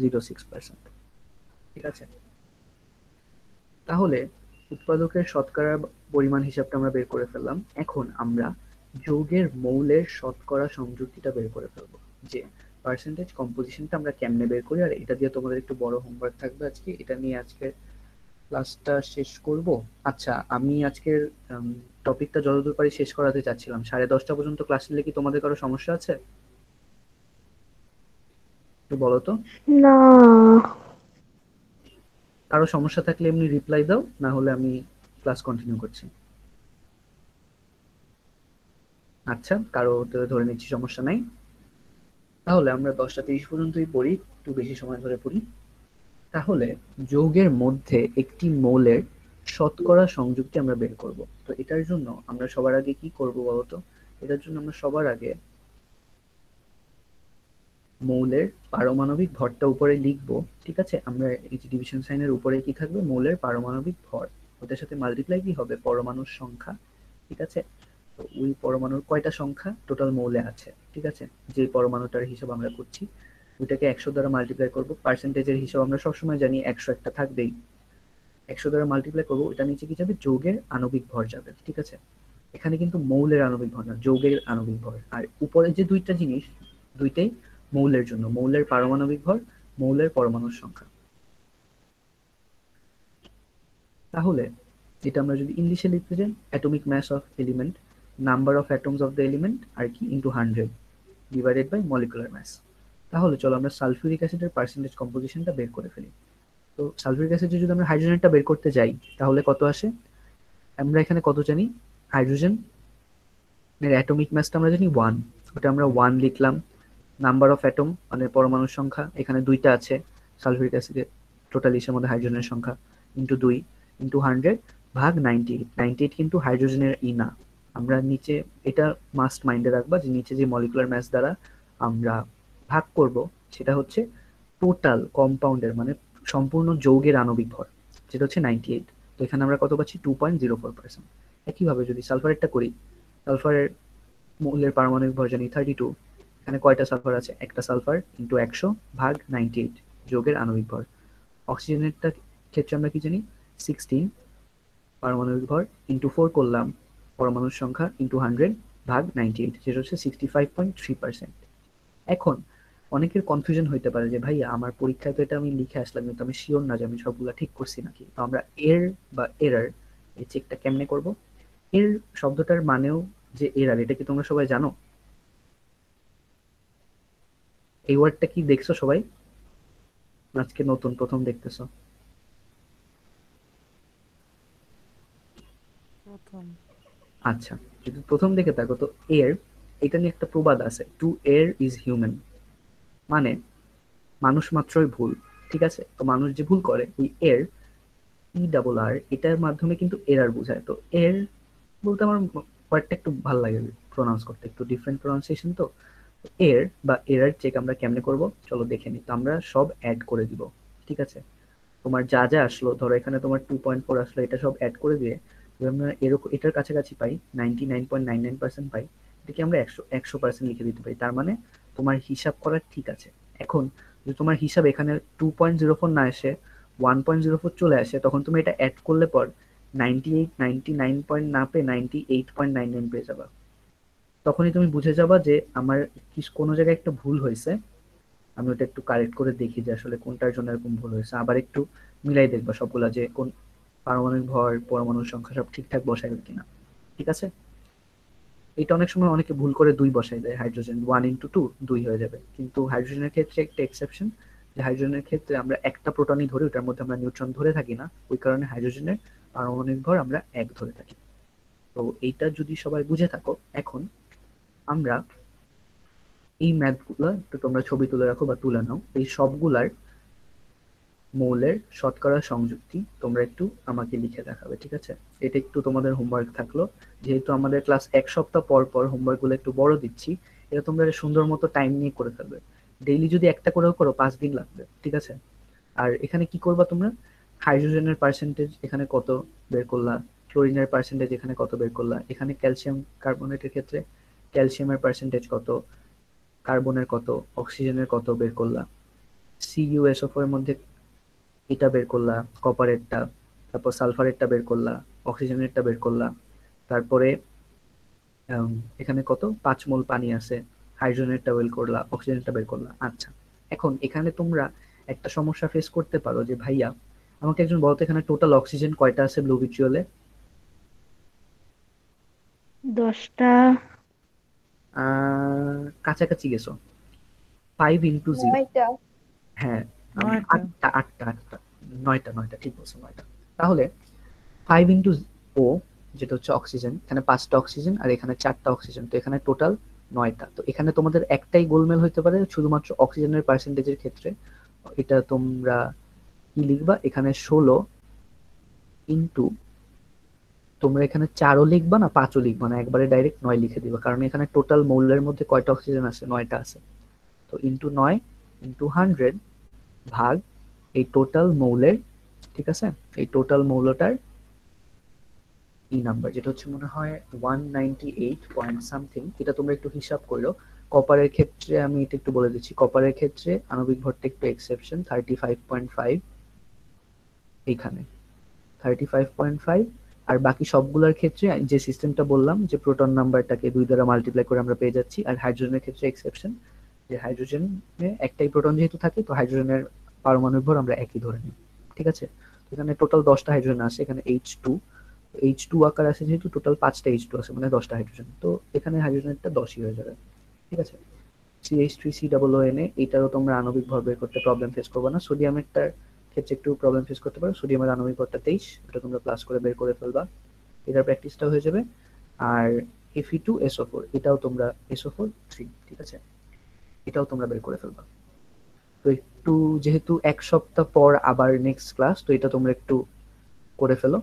zero six percent ঠিক আছে? তাহলে উৎপাদকের শতকরা পরিমাণ হিসাবটা আমরা বের করে ফেললাম। এখন আমরা যৌগের মৌলের শতকরা সংযুক্তিটা বের করে ফেলব। যে পার্সেন্টেজ কম্পোজিশনটা আমরা কেমনে বের করি, আর এটা দিয়ে তোমাদের একটু বড় হোমওয়ার্ক থাকবে আজকে। এটা নিয়ে আজকে ক্লাসটা শেষ করব। আচ্ছা আমি আজকের টপিকটা যতদূর পারি শেষ করাতে চাচ্ছিলাম। সাড়ে দশটা পর্যন্ত ক্লাস নিলে কি তোমাদের কারও সমস্যা আছে? বলো তো। না। কারও সমস্যা থাকলে এমনি রিপ্লাই দাও না হলে আমি ক্লাস কন্টিনিউ করছি। আচ্ছা কারও ধরে নিচ্ছি সমস্যা নাই। তাহলে আমরা দশটা তিরিশ পর্যন্তই পড়ি, একটু বেশি সময় ধরে পড়ি। তাহলে যৌগের মধ্যে একটি মৌলের শতকরা সংযুক্তি আমরা বের করব। তো এটার জন্য আমরা সবার আগে কি করব বলতো? এটার জন্য আমরা সবার আগে মৌলের পারমাণবিক ভরটা উপরে লিখব, ঠিক আছে? আমরা এই ডিভিশন সাইনের উপরে কি থাকবে? মৌলের পারমাণবিক ভর। ওটার সাথে মাল্টিপ্লাই কি হবে? পরমাণুর সংখ্যা, ঠিক আছে? তো ওই পরমাণুর কয়টা সংখ্যা? টোটাল মৌলে আছে, ঠিক আছে? যে পরমাণুটার হিসাব আমরা করছি, ওইটাকে একশো দ্বারা মাল্টিপ্লাই করব। পার্সেন্টেজের হিসাব আমরা সবসময় জানি একশো একটা থাকবেই। একশো দ্বারা মাল্টিপ্লাই করব ওটা নিচে কি যাবে? যৌগের আণবিক ভর যাবে, ঠিক আছে? এখানে কিন্তু মৌলের আণবিক ভর না, যৌগের আণবিক ভর। আর উপরে যে দুইটা জিনিস, দুইটাই মৌলের জন্য, মৌলের পারমাণবিক ভর, মৌলের পরমাণুর সংখ্যা। তাহলে এটা আমরা যদি ইংলিশে লিখতে চাই atomic mass of element number of atoms of the element আর কি into hundred divided by molecular mass তাহলে চলো আমরা সালফিউরিক অ্যাসিডের পার্সেন্টেজ কম্পোজিশনটা বের করে ফেলি। তো সালফিউরিক অ্যাসিডে যদি আমরা হাইড্রোজেনটা বের করতে যাই, তাহলে কত আসে? আমরা এখানে কত জানি? হাইড্রোজেন এর অ্যাটমিক ম্যাসটা আমরা জানি ওয়ান ওটা আমরা ওয়ান লিখলাম। নাম্বার অফ অ্যাটম মানে পরমাণুর সংখ্যা, এখানে দুইটা আছে, সালফিউরিক অ্যাসিডে টোটাল ইসের মধ্যে হাইড্রোজেনের সংখ্যা ইন্টু দুই ইন্টু হান্ড্রেড ভাগ নাইনটি এইট নাইনটি এইট কিন্তু হাইড্রোজেনের ই না। আমরা নিচে, এটা মাস্ট মাইন্ডে রাখবা যে নিচে যে মলিকুলার ম্যাস দ্বারা আমরা ভাগ করব, সেটা হচ্ছে টোটাল কম্পাউন্ডের মানে সম্পূর্ণ যৌগের আণবিক ভর, যেটা হচ্ছে নাইনটি এইট তো এখানে আমরা কত পাচ্ছি? Two point zero four percent একইভাবে যদি সালফারেরটা করি সালফারের মূল্যের পারমাণবিক ভর জানি থার্টি টু এখানে কয়টা সালফার আছে? একটা সালফার ইন্টু একশো ভাগ নাইনটি এইট যোগের আণবিক ভর। অক্সিজেনেরটা ক্ষেত্রে আমরা কি জানি? সিক্সটিন পারমাণবিক ভর ইন্টু ফোর করলাম, পরমাণুর সংখ্যা ইন্টু হান্ড্রেড ভাগ নাইনটি এইট যেটা হচ্ছে sixty five point three percent এখন অনেকের কনফিউশন হইতে পারে যে, ভাইয়া, আমার পরীক্ষায় তো এটা আমি লিখে আসলাম, কিন্তু আমি শিওর না যে আমি সবগুলো ঠিক করছি নাকি? তো আমরা এর বা এরার এই চেকটা কেমনে করব? এর শব্দটার মানেও যে এরার এটা কি তোমরা সবাই জানো? এই ওয়ার্ডটা কি দেখছ সবাই? আজকে নতুন প্রথম দেখতেছো। প্রথম। আচ্ছা যদি প্রথম দেখে থাকো তো এর এটা নিয়ে একটা প্রবাদ আছে টু এর ইজ হিউম্যান মানে মানুষ মাত্রই ভুল ঠিক আছে? তো মানুষ যে ভুল করে ওই এর ই ডাবল আর এটার মাধ্যমে কিন্তু এরার বোঝায়। তো এর বলতে আমার ওয়ার্ডটা একটু ভালো লাগে প্রোনাউন্স করতে একটু ডিফারেন্ট প্রোনাউন্সিয়েশন তো। এর বা এরার চেক আমরা কেমনে করব? চলো দেখে নিই তো আমরা সব অ্যাড করে দিব, ঠিক আছে? তোমার যা যা আসলো, ধরো এখানে তোমার টু পয়েন্ট ফোর আসলো, এটা সব অ্যাড করে দিয়ে আমরা এরকম এটার কাছাকাছি পাই ninety nine point nine nine percent পাই, এটাকে আমরা একশো একশো পার্সেন্ট লিখে দিতে পারি। তার মানে তোমার হিসাব করা ঠিক আছে। এখন যদি তোমার হিসাব এখানে টু পয়েন্ট জিরো ফোর না এসে ওয়ান পয়েন্ট জিরো ফোর চলে আসে, তখন তুমি এটা অ্যাড করলে পর ninety eight ninety nine point না পেয়ে ninety eight point nine nine পেয়ে যাবা। তখনই তুমি বুঝে যাবা যে আমার কোনো জায়গায় একটা ভুল হয়েছে। আমি ওটা একটু কারেক্ট করে দেখি যে আসলে কোনটার জন্য এরকম ভুল হয়েছে। আবার একটু মিলাই দেখবা সবগুলা যে কোন পারমাণবিক ভর, পরমাণুর সংখ্যা সব ঠিকঠাক বসাইবে কিনা। ঠিক আছে? এটা অনেক সময় অনেকে ভুল করে দুই বসাই দেয়। হাইড্রোজেন ওয়ান ইন্টু টু দুই হয়ে যাবে। কিন্তু হাইড্রোজেনের ক্ষেত্রে একটা এক্সেপশন যে হাইড্রোজেনের ক্ষেত্রে আমরা একটা প্রোটনই ধরে, ওটার মধ্যে আমরা নিউট্রন ধরে থাকি না। ওই কারণে হাইড্রোজেনের পারমাণবিক ভর আমরা এক ধরে থাকি। তো এইটা যদি সবাই বুঝে থাকো, এখন আমরা এই ম্যাথগুলো একটু তোমরা ছবি তুলে রাখো বা তুলে নাও। এই সবগুলার মৌলের শতকরা সংযুক্তি তোমরা একটু আমাকে লিখে দেখাবে, ঠিক আছে? এটা একটু তোমাদের হোমওয়ার্ক থাকল। যেহেতু আমাদের ক্লাস এক সপ্তাহ পর পর হোমওয়ার্কগুলো একটু বড় দিচ্ছি, এটা তোমরা সুন্দর মতো টাইম নিয়ে করে ফেলবে। ডেইলি যদি একটা করেও করো, পাঁচ দিন লাগবে, ঠিক আছে? আর এখানে কি করবা তোমরা? হাইড্রোজেনের পার্সেন্টেজ এখানে কত বের করলা? ক্লোরিনের পার্সেন্টেজ এখানে কত বের করলা? এখানে ক্যালসিয়াম কার্বনেটের ক্ষেত্রে ক্যালসিয়ামের পার্সেন্টেজ কত, কার্বনের কত, অক্সিজেনের কত বের করলা সিইউএসওফ এর মধ্যে এটা বের করলা কপারেরটা তারপর সালফারেরটা বের করলা অক্সিজেনেরটা বের করলা, তারপরে এখানে কত? পাঁচ মোল পানি আছে হাইড্রোজেনেরটা বের করলা অক্সিজেনেরটা বের করলা। আচ্ছা এখন এখানে তোমরা একটা সমস্যা ফেস করতে পারো যে, ভাইয়া, আমাকে একজন বলতো এখানে টোটাল অক্সিজেন কয়টা আছে ব্লু ভিট্রিওলে দশটা কাছাকাছি গেছো। ফাইভ ইন্টু জিরো হ্যাঁ আটটা আটটা আটটা। নয়টা নয়টা ঠিক বলছো নয়টা। তাহলে ফাইভ ইন্টু ও যেটা হচ্ছে অক্সিজেন এখানে পাঁচটা অক্সিজেন আর এখানে চারটা অক্সিজেন তো এখানে টোটাল নয়টা। তো এখানে তোমাদের একটাই গোলমেল হতে পারে শুধুমাত্র অক্সিজেনের পার্সেন্টেজের ক্ষেত্রে। এটা তোমরা কি লিখবা? এখানে ষোলো ইন্টু তোমরা এখানে চারও লিখবা না, পাঁচও লিখবা না? একবারে ডাইরেক্ট নয় লিখে দিবা, কারণ এখানে টোটাল মৌলের মধ্যে কয়টা অক্সিজেন আছে? নয়টা আছে। তো ইন্টু নয় ইন্টু হান্ড্রেড ভাগ এই টোটাল মৌলের, ঠিক আছে? এই টোটাল মৌলটার ই নাম্বার যেটা হচ্ছে মনে হয় ওয়ান এইট পয়েন্ট সামথিং এটা তোমরা একটু হিসাব করো। কপারের ক্ষেত্রে আমি এটা একটু বলে দিচ্ছি। কপারের ক্ষেত্রে আণবিক ভরটা একটু exception thirty five point five এইখানে। থার্টি ফাইভ পয়েন্ট ফাইভ আর বাকি সবগুলোর ক্ষেত্রে যে সিস্টেমটা বললাম, যে প্রোটন নাম্বারটাকে দুই দ্বারা মাল্টিপ্লাই করে আমরা পেয়ে যাচ্ছি, আর হাইড্রোজেনের ক্ষেত্রে এক্সেপশন যে হাইড্রোজেনে একটাই প্রোটন যেহেতু থাকে, তো হাইড্রোজেনের পারমাণবিক ভর আমরা একই ধরে নিই ঠিক আছে? এখানে টোটাল দশটা হাইড্রোজেন আছে, এখানে এইচ টু এইচ টু আকার আছে যেহেতু টোটাল পাঁচটা এইচ টু আছে মানে দশটা হাইড্রোজেন তো এখানে হাইড্রোজেনটা দশই হয়ে যাবে, ঠিক আছে? C H three C double O N এটারও তোমরা আণবিক ভর বের করতে প্রবলেম ফেস করবে না সোডিয়ামেরটার ক্ষেত্রে একটু প্রবলেম ফেস করতে পারো। সোডিয়ামের আণবিক ভরটা তেইশ, এটা তোমরা প্লাস করে বের করে ফেলবা। এটার প্র্যাকটিসটা হয়ে যাবে। আর এফি টু এসও ফোর এটাও তোমরা এসও ফোর থ্রি ঠিক আছে? এটাও তোমরা বের করে ফেলবা। তো একটু যেহেতু এক সপ্তাহ পর আবার নেক্সট ক্লাস তো এটা তোমরা একটু করে ফেলো।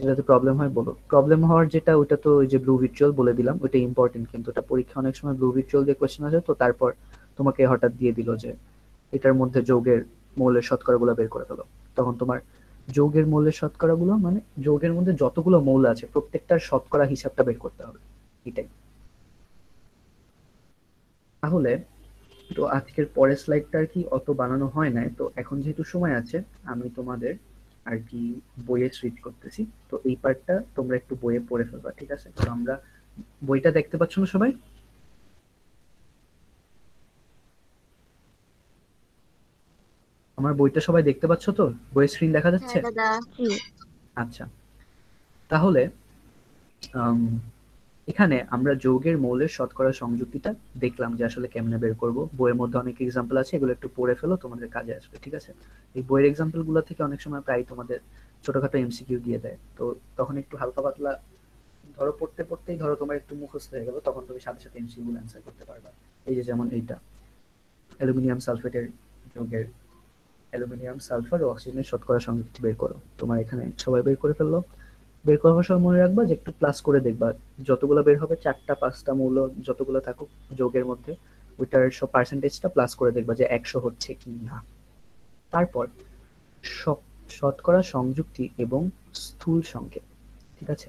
যেটাতে প্রবলেম হয়, বলো। প্রবলেম হওয়ার যেটা ওটা তো ওই যে ব্লু ভিচুয়াল বলে দিলাম ওটা ইম্পর্টেন্ট কিন্তু এটা পরীক্ষা অনেক সময় ব্লু ভিচুয়াল দিয়ে কোয়েশ্চেন আসে, তো তারপর তোমাকে হঠাৎ দিয়ে দিল যে এটার মধ্যে যৌগের মৌলের শতকরাগুলো বের করে ফেলো। তখন তোমার যৌগের মৌলের শতকরাগুলো মানে যৌগের মধ্যে যতগুলো মৌল আছে, প্রত্যেকটার শতকরা হিসাবটা বের করতে হবে। এটাই। তাহলে তো আজকের পরের স্লাইডটা আর কি অত বানানো হয় নাই। তো এখন যেহেতু সময় আছে, আমি তোমাদের আর কি বইয়ে সুইচ করতেছি। তো এই পার্টটা তোমরা একটু বইয়ে পড়ে ফেলবা, ঠিক আছে? তো আমরা বইটা দেখতে পাচ্ছ না সবাই? আমার বইটা সবাই দেখতে পাচ্ছ তো? বইয়ের স্ক্রিন দেখা যাচ্ছে? হ্যাঁ আচ্ছা। তাহলে এখানে আমরা যৌগের মৌলের শতকরা সংযুক্তিটা দেখলাম যে আসলে কেমনে বের করব। বইয়ের মধ্যে অনেক এক্সাম্পল আছে এগুলো একটু পড়ে ফেলো তোমাদের কাজে আসবে ঠিক আছে? এই বইয়ের এক্সাম্পলগুলো থেকে অনেক সময় প্রায় তোমাদের ছোটখাটো এমসিকিউ দিয়ে দেয়। তো তখন একটু হালকা পাতলা ধরো পড়তে পড়তেই ধরো তোমার একটু মুখস্থ হয়ে গেল তখন তুমি সাথে সাথে এমসিকিউ গুলো অ্যান্সার করতে পারবা। এই যে যেমন এইটা। অ্যালুমিনিয়াম সালফেটের যৌগের অ্যালুমিনিয়াম, সালফার ও অক্সিজেনের শতকরা সংযুক্তি বের করো। তোমার এখানে সবাই বের করে ফেলল। বের করার সময় মনে রাখবা যে একটু প্লাস করে দেখবা। যতগুলো বের হবে, চারটা, পাঁচটা মৌল যতগুলো থাকুক যোগের মধ্যে, ওইটার সব পার্সেন্টেজটা প্লাস করে দেখবা যে একশো হচ্ছে কি না। তারপর শতকরা সংযুক্তি এবং স্থূল সংকেত, ঠিক আছে?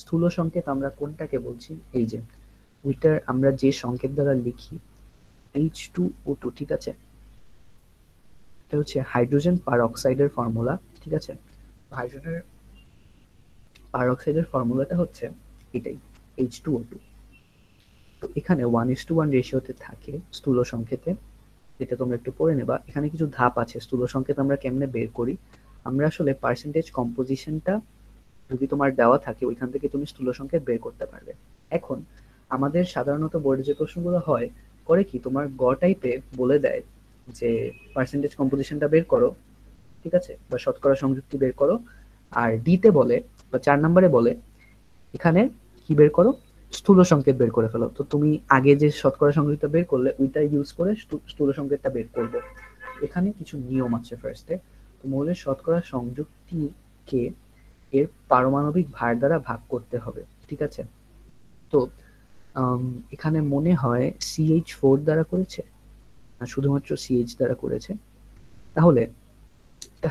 স্থূল সংকেত আমরা কোনটাকে বলছি? এই যে, ওইটার আমরা যে সংকেত দ্বারা লিখি এইচ টু ও টু ঠিক আছে? এটা হচ্ছে হাইড্রোজেন পার অক্সাইডের ফর্মুলা ঠিক আছে? হাইড্রোজেনের পার অক্সাইডের ফর্মুলাটা হচ্ছে এটাই এইচ টু ও টু তো এখানে ওয়ান ইস টু ওয়ান রেশিওতে থাকে স্থূল সংকেতে যেটা তোমরা একটু পড়ে নেবা। এখানে কিছু ধাপ আছে, স্থূল সংকেত আমরা কেমনে বের করি? আমরা আসলে পার্সেন্টেজ কম্পোজিশনটা যদি তোমার দেওয়া থাকে, ওইখান থেকে তুমি স্থূল সংকেত বের করতে পারবে। এখন, আমাদের সাধারণত বোর্ডে যে প্রশ্নগুলো হয়, করে কি, তোমার গ টাইপে বলে দেয় যে পার্সেন্টেজ কম্পোজিশনটা বের করো, ঠিক আছে? বা শতকরা সংযুক্তি বের করো। আর ডিতে বলে, বা চার নম্বরে বলে, এখানে কি বের করো? স্থূল সংকেত বের করে ফেলো। তো তুমি আগে যে শতকরা সংযুক্ত বের করলে ওইটা ইউজ করে স্থূ- স্থূল সংকেতটা বের করবে। এখানে কিছু নিয়ম আছে ফার্স্টে তো মৌলের শতকরা সংযুক্তিকে এর পারমাণবিক ভার দ্বারা ভাগ করতে হবে, ঠিক আছে? তো এখানে মনে হয় সিএইচ ফোর দ্বারা করেছে। শুধুমাত্র সিএইচ দ্বারা করেছে, তাহলে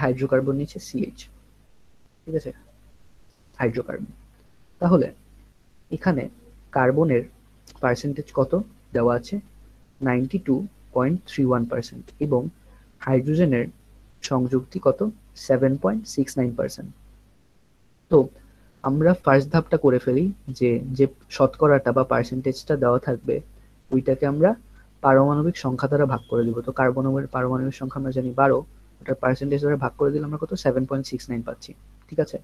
হাইড্রোকার্বন নিচ্ছে সিএইচ ঠিক আছে? হাইড্রোকার্বন তাহলে এখানে কার্বনের পার্সেন্টেজ কত দেওয়া আছে? Ninety two point three one percent এবং হাইড্রোজেনের সংযুক্তি কত? Seven point six nine percent তো আমরা ফার্স্ট ধাপটা করে ফেলি যে যে শতকরাটা বা পার্সেন্টেজটা দেওয়া থাকবে, ওইটাকে আমরা পারমাণবিক সংখ্যা দ্বারা ভাগ করে দিব। তো কার্বনের পারমাণবিক সংখ্যা আমরা জানি বারো, ওটার পার্সেন্টেজ দ্বারা ভাগ করে দিলে আমরা কত? সেভেন পয়েন্ট সিক্স নাইন পাচ্ছি। ঠিক আছে?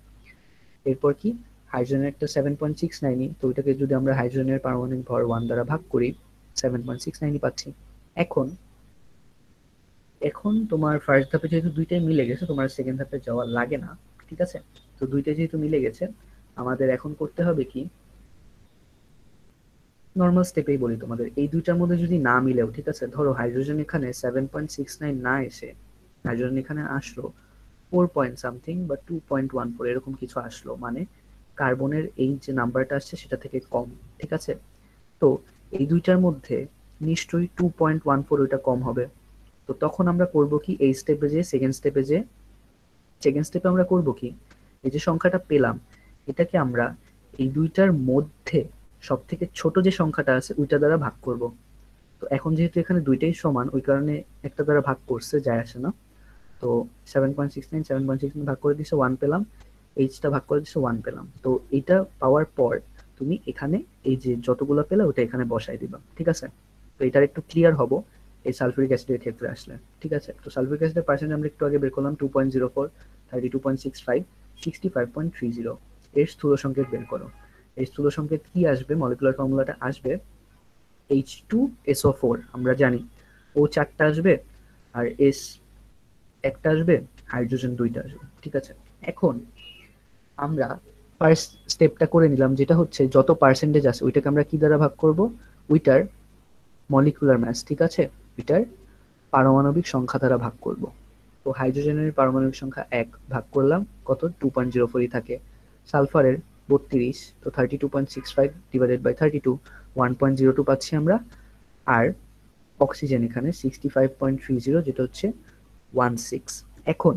এরপর কি? হাইড্রোজেনের একটা সেভেন পয়েন্ট সিক্স নাইনই তো ওইটাকে যদি আমরা হাইড্রোজেনের পারমাণবিক ভর ওয়ান দ্বারা ভাগ করি সেভেন পয়েন্ট সিক্স নাইনই পাচ্ছি। এখন এখন তোমার ফার্স্ট ধাপে যেহেতু দুইটাই মিলে গেছে, তোমার সেকেন্ড ধাপে যাওয়া লাগে না। ঠিক আছে? তো দুইটাই যেহেতু মিলে গেছে, আমাদের এখন করতে হবে কি? নর্মাল স্টেপেই বলি তোমাদের। এই দুইটার মধ্যে যদি না মিলেও, ঠিক আছে? ধরো হাইড্রোজেন এখানে সেভেন পয়েন্ট সিক্স নাইন না এসে হাইড্রোজেন এখানে আসলো ফোর পয়েন্ট সামথিং বা টু পয়েন্ট ওয়ান ফোর এরকম কিছু আসলো মানে কার্বনের এই যে নাম্বারটা আসছে সেটা থেকে কম, ঠিক আছে? তো এই দুইটার মধ্যে নিশ্চয়ই টু পয়েন্ট ওয়ান ফোর ওইটা কম হবে। তো তখন আমরা করব কি? এই স্টেপে যে সেকেন্ড স্টেপে যে সেকেন্ড স্টেপে আমরা করব কি? এই যে সংখ্যাটা পেলাম, এটাকে আমরা এই দুইটার মধ্যে সব থেকে ছোট যে সংখ্যাটা আছে, ওইটা দ্বারা ভাগ করব। তো এখন যেহেতু এখানে দুইটাই সমান, ওই কারণে একটা দ্বারা ভাগ করছে, যায় আসে না। তো seven point six nine seven point six ভাগ করে দিচ্ছে ওয়ান পেলাম। এইচটা ভাগ করে দিচ্ছে ওয়ান পেলাম। তো এইটা পাওয়ার পর তুমি এখানে এই যে যতগুলো পেলে ওটা এখানে বসাই দিবা, ঠিক আছে? তো এটার একটু ক্লিয়ার হব এই সালফিউরিক অ্যাসিডের ক্ষেত্রে আসলে, ঠিক আছে? তো সালফিউরিক অ্যাসিডের পার্সেন্ট আমরা একটু আগে বের করলাম two point zero four thirty two point six five sixty five point three zero এর স্থূল সংকেত বের করো। এই স্থূল সংকেত কি আসবে? মলিকুলার ফর্মুলাটা আসবে এইচ টু এসও ফোর আমরা জানি। ও চারটা আসবে আর এস একটা আসবে হাইড্রোজেন দুইটা আসবে, ঠিক আছে? এখন আমরা ফার্স্ট স্টেপটা করে নিলাম, যেটা হচ্ছে যত পার্সেন্টেজ আছে, ওইটাকে আমরা কি দ্বারা ভাগ করব? ওইটার মলিকুলার ম্যাস ঠিক আছে? ওইটার পারমাণবিক সংখ্যা দ্বারা ভাগ করব। তো হাইড্রোজেনের পারমাণবিক সংখ্যা এক, ভাগ করলাম, কত? টু পয়েন্ট জিরো ফোরই থাকে। সালফারের বত্রিশ, তো thirty two point six five divided by thirty two one point zero two পাচ্ছি আমরা। আর অক্সিজেন এখানে sixty five point three zero যেটা হচ্ছে ওয়ান সিক্স এখন,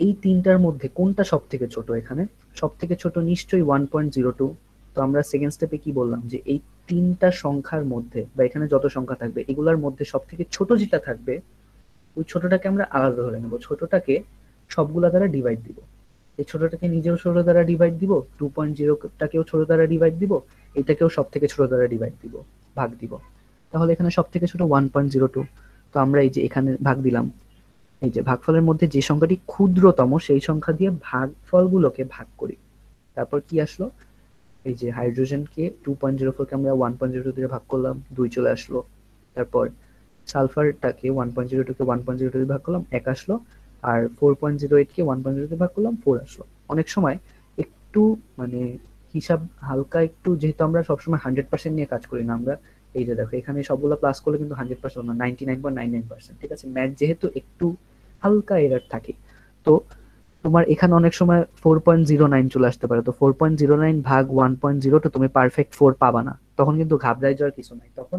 এই তিনটার মধ্যে কোনটা সব থেকে ছোট এখানে? সব থেকে ছোট নিশ্চয়ই ওয়ান পয়েন্ট জিরো টু তো আমরা সেকেন্ড স্টেপে কি বললাম? যে এই তিনটা সংখ্যার মধ্যে, বা এখানে যত সংখ্যা থাকবে, এগুলোর মধ্যে সব থেকে ছোট যেটা থাকবে, ওই ছোটটাকে আমরা আলাদা ধরে নেব। ছোটটাকে সবগুলা দ্বারা ডিভাইড দিব। এই ছোটটাকে নিজেও ছোট দ্বারা ডিভাইড দিব টু পয়েন্ট জিরোটাকেও ছোট দ্বারা ডিভাইড দিব, এটাকেও সব থেকে ছোট দ্বারা ডিভাইড দিব, ভাগ দিব। তাহলে এখানে সব থেকে ছোট ওয়ান পয়েন্ট জিরো টু তো আমরা এই যে এখানে ভাগ দিলাম। এই যে ভাগফলের মধ্যে যে সংখ্যাটি ক্ষুদ্রতম, সেই সংখ্যা দিয়ে ভাগফলগুলোকে ভাগ করি। তারপর কি আসলো? এই যে হাইড্রোজেনকে টু পয়েন্ট জিরো ফোরকে আমরা ওয়ান পয়েন্ট জিরো টু দিয়ে ভাগ করলাম, দুই চলে আসলো। তারপর সালফারটাকে ওয়ান পয়েন্ট জিরো টুকে ওয়ান পয়েন্ট জিরো টু ভাগ করলাম, এক আসলো। আর ফোর পয়েন্ট জিরো এইটকে ওয়ান পয়েন্ট জিরো ভাগ করলাম ফোর আসলো। অনেক সময় একটু মানে হিসাব হালকা একটু, যেহেতু আমরা সবসময় হান্ড্রেড পার্সেন্ট নিয়ে কাজ করি না আমরা, এই যে দেখো, এখানে সবগুলো প্লাস করলে কিন্তু হান্ড্রেড পার্সেন্ট না ninety nine point nine nine percent ঠিক আছে? ম্যাথ যেহেতু একটু হালকা এরার থাকে, তো তোমার এখানে অনেক সময় ফোর পয়েন্ট জিরো নাইন চলে আসতে পারে, তো ফোর পয়েন্ট জিরো নাইন ভাগ ওয়ান পয়েন্ট জিরো তো তুমি পারফেক্ট ফোর পাবা না, তখন কিন্তু ঘাবড়াই যাওয়ার কিছু নাই। তখন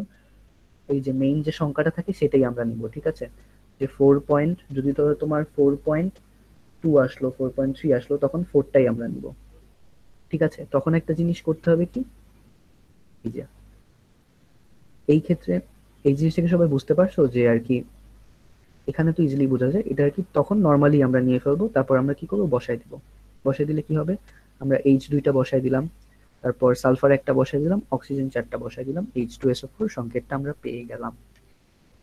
এই যে মেইন যে সংখ্যাটা থাকে সেটাই আমরা নিব, ঠিক আছে? যে ফোর পয়েন্ট যদি ধরো তোমার ফোর পয়েন্ট টু আসলো ফোর পয়েন্ট থ্রি আসলো, তখন ফোরটাই আমরা নিব। ঠিক আছে? তখন একটা জিনিস করতে হবে কি? এই যে, এই ক্ষেত্রে এই জিনিসটাকে সবাই বুঝতে পারছ যে আর কি এখানে তো ইজিলি বোঝা যায়, এটা আর কি তখন নর্মালি আমরা নিয়ে ফেলব, তারপর আমরা কি করব? বসাই দিব। বসাই দিলে কি হবে? আমরা এইচ দুইটা বসাই দিলাম। তারপর সালফার একটা বসাই দিলাম, অক্সিজেন চারটা বসাই দিলাম এইচ টু এস ফোর সংকেতটা আমরা পেয়ে গেলাম।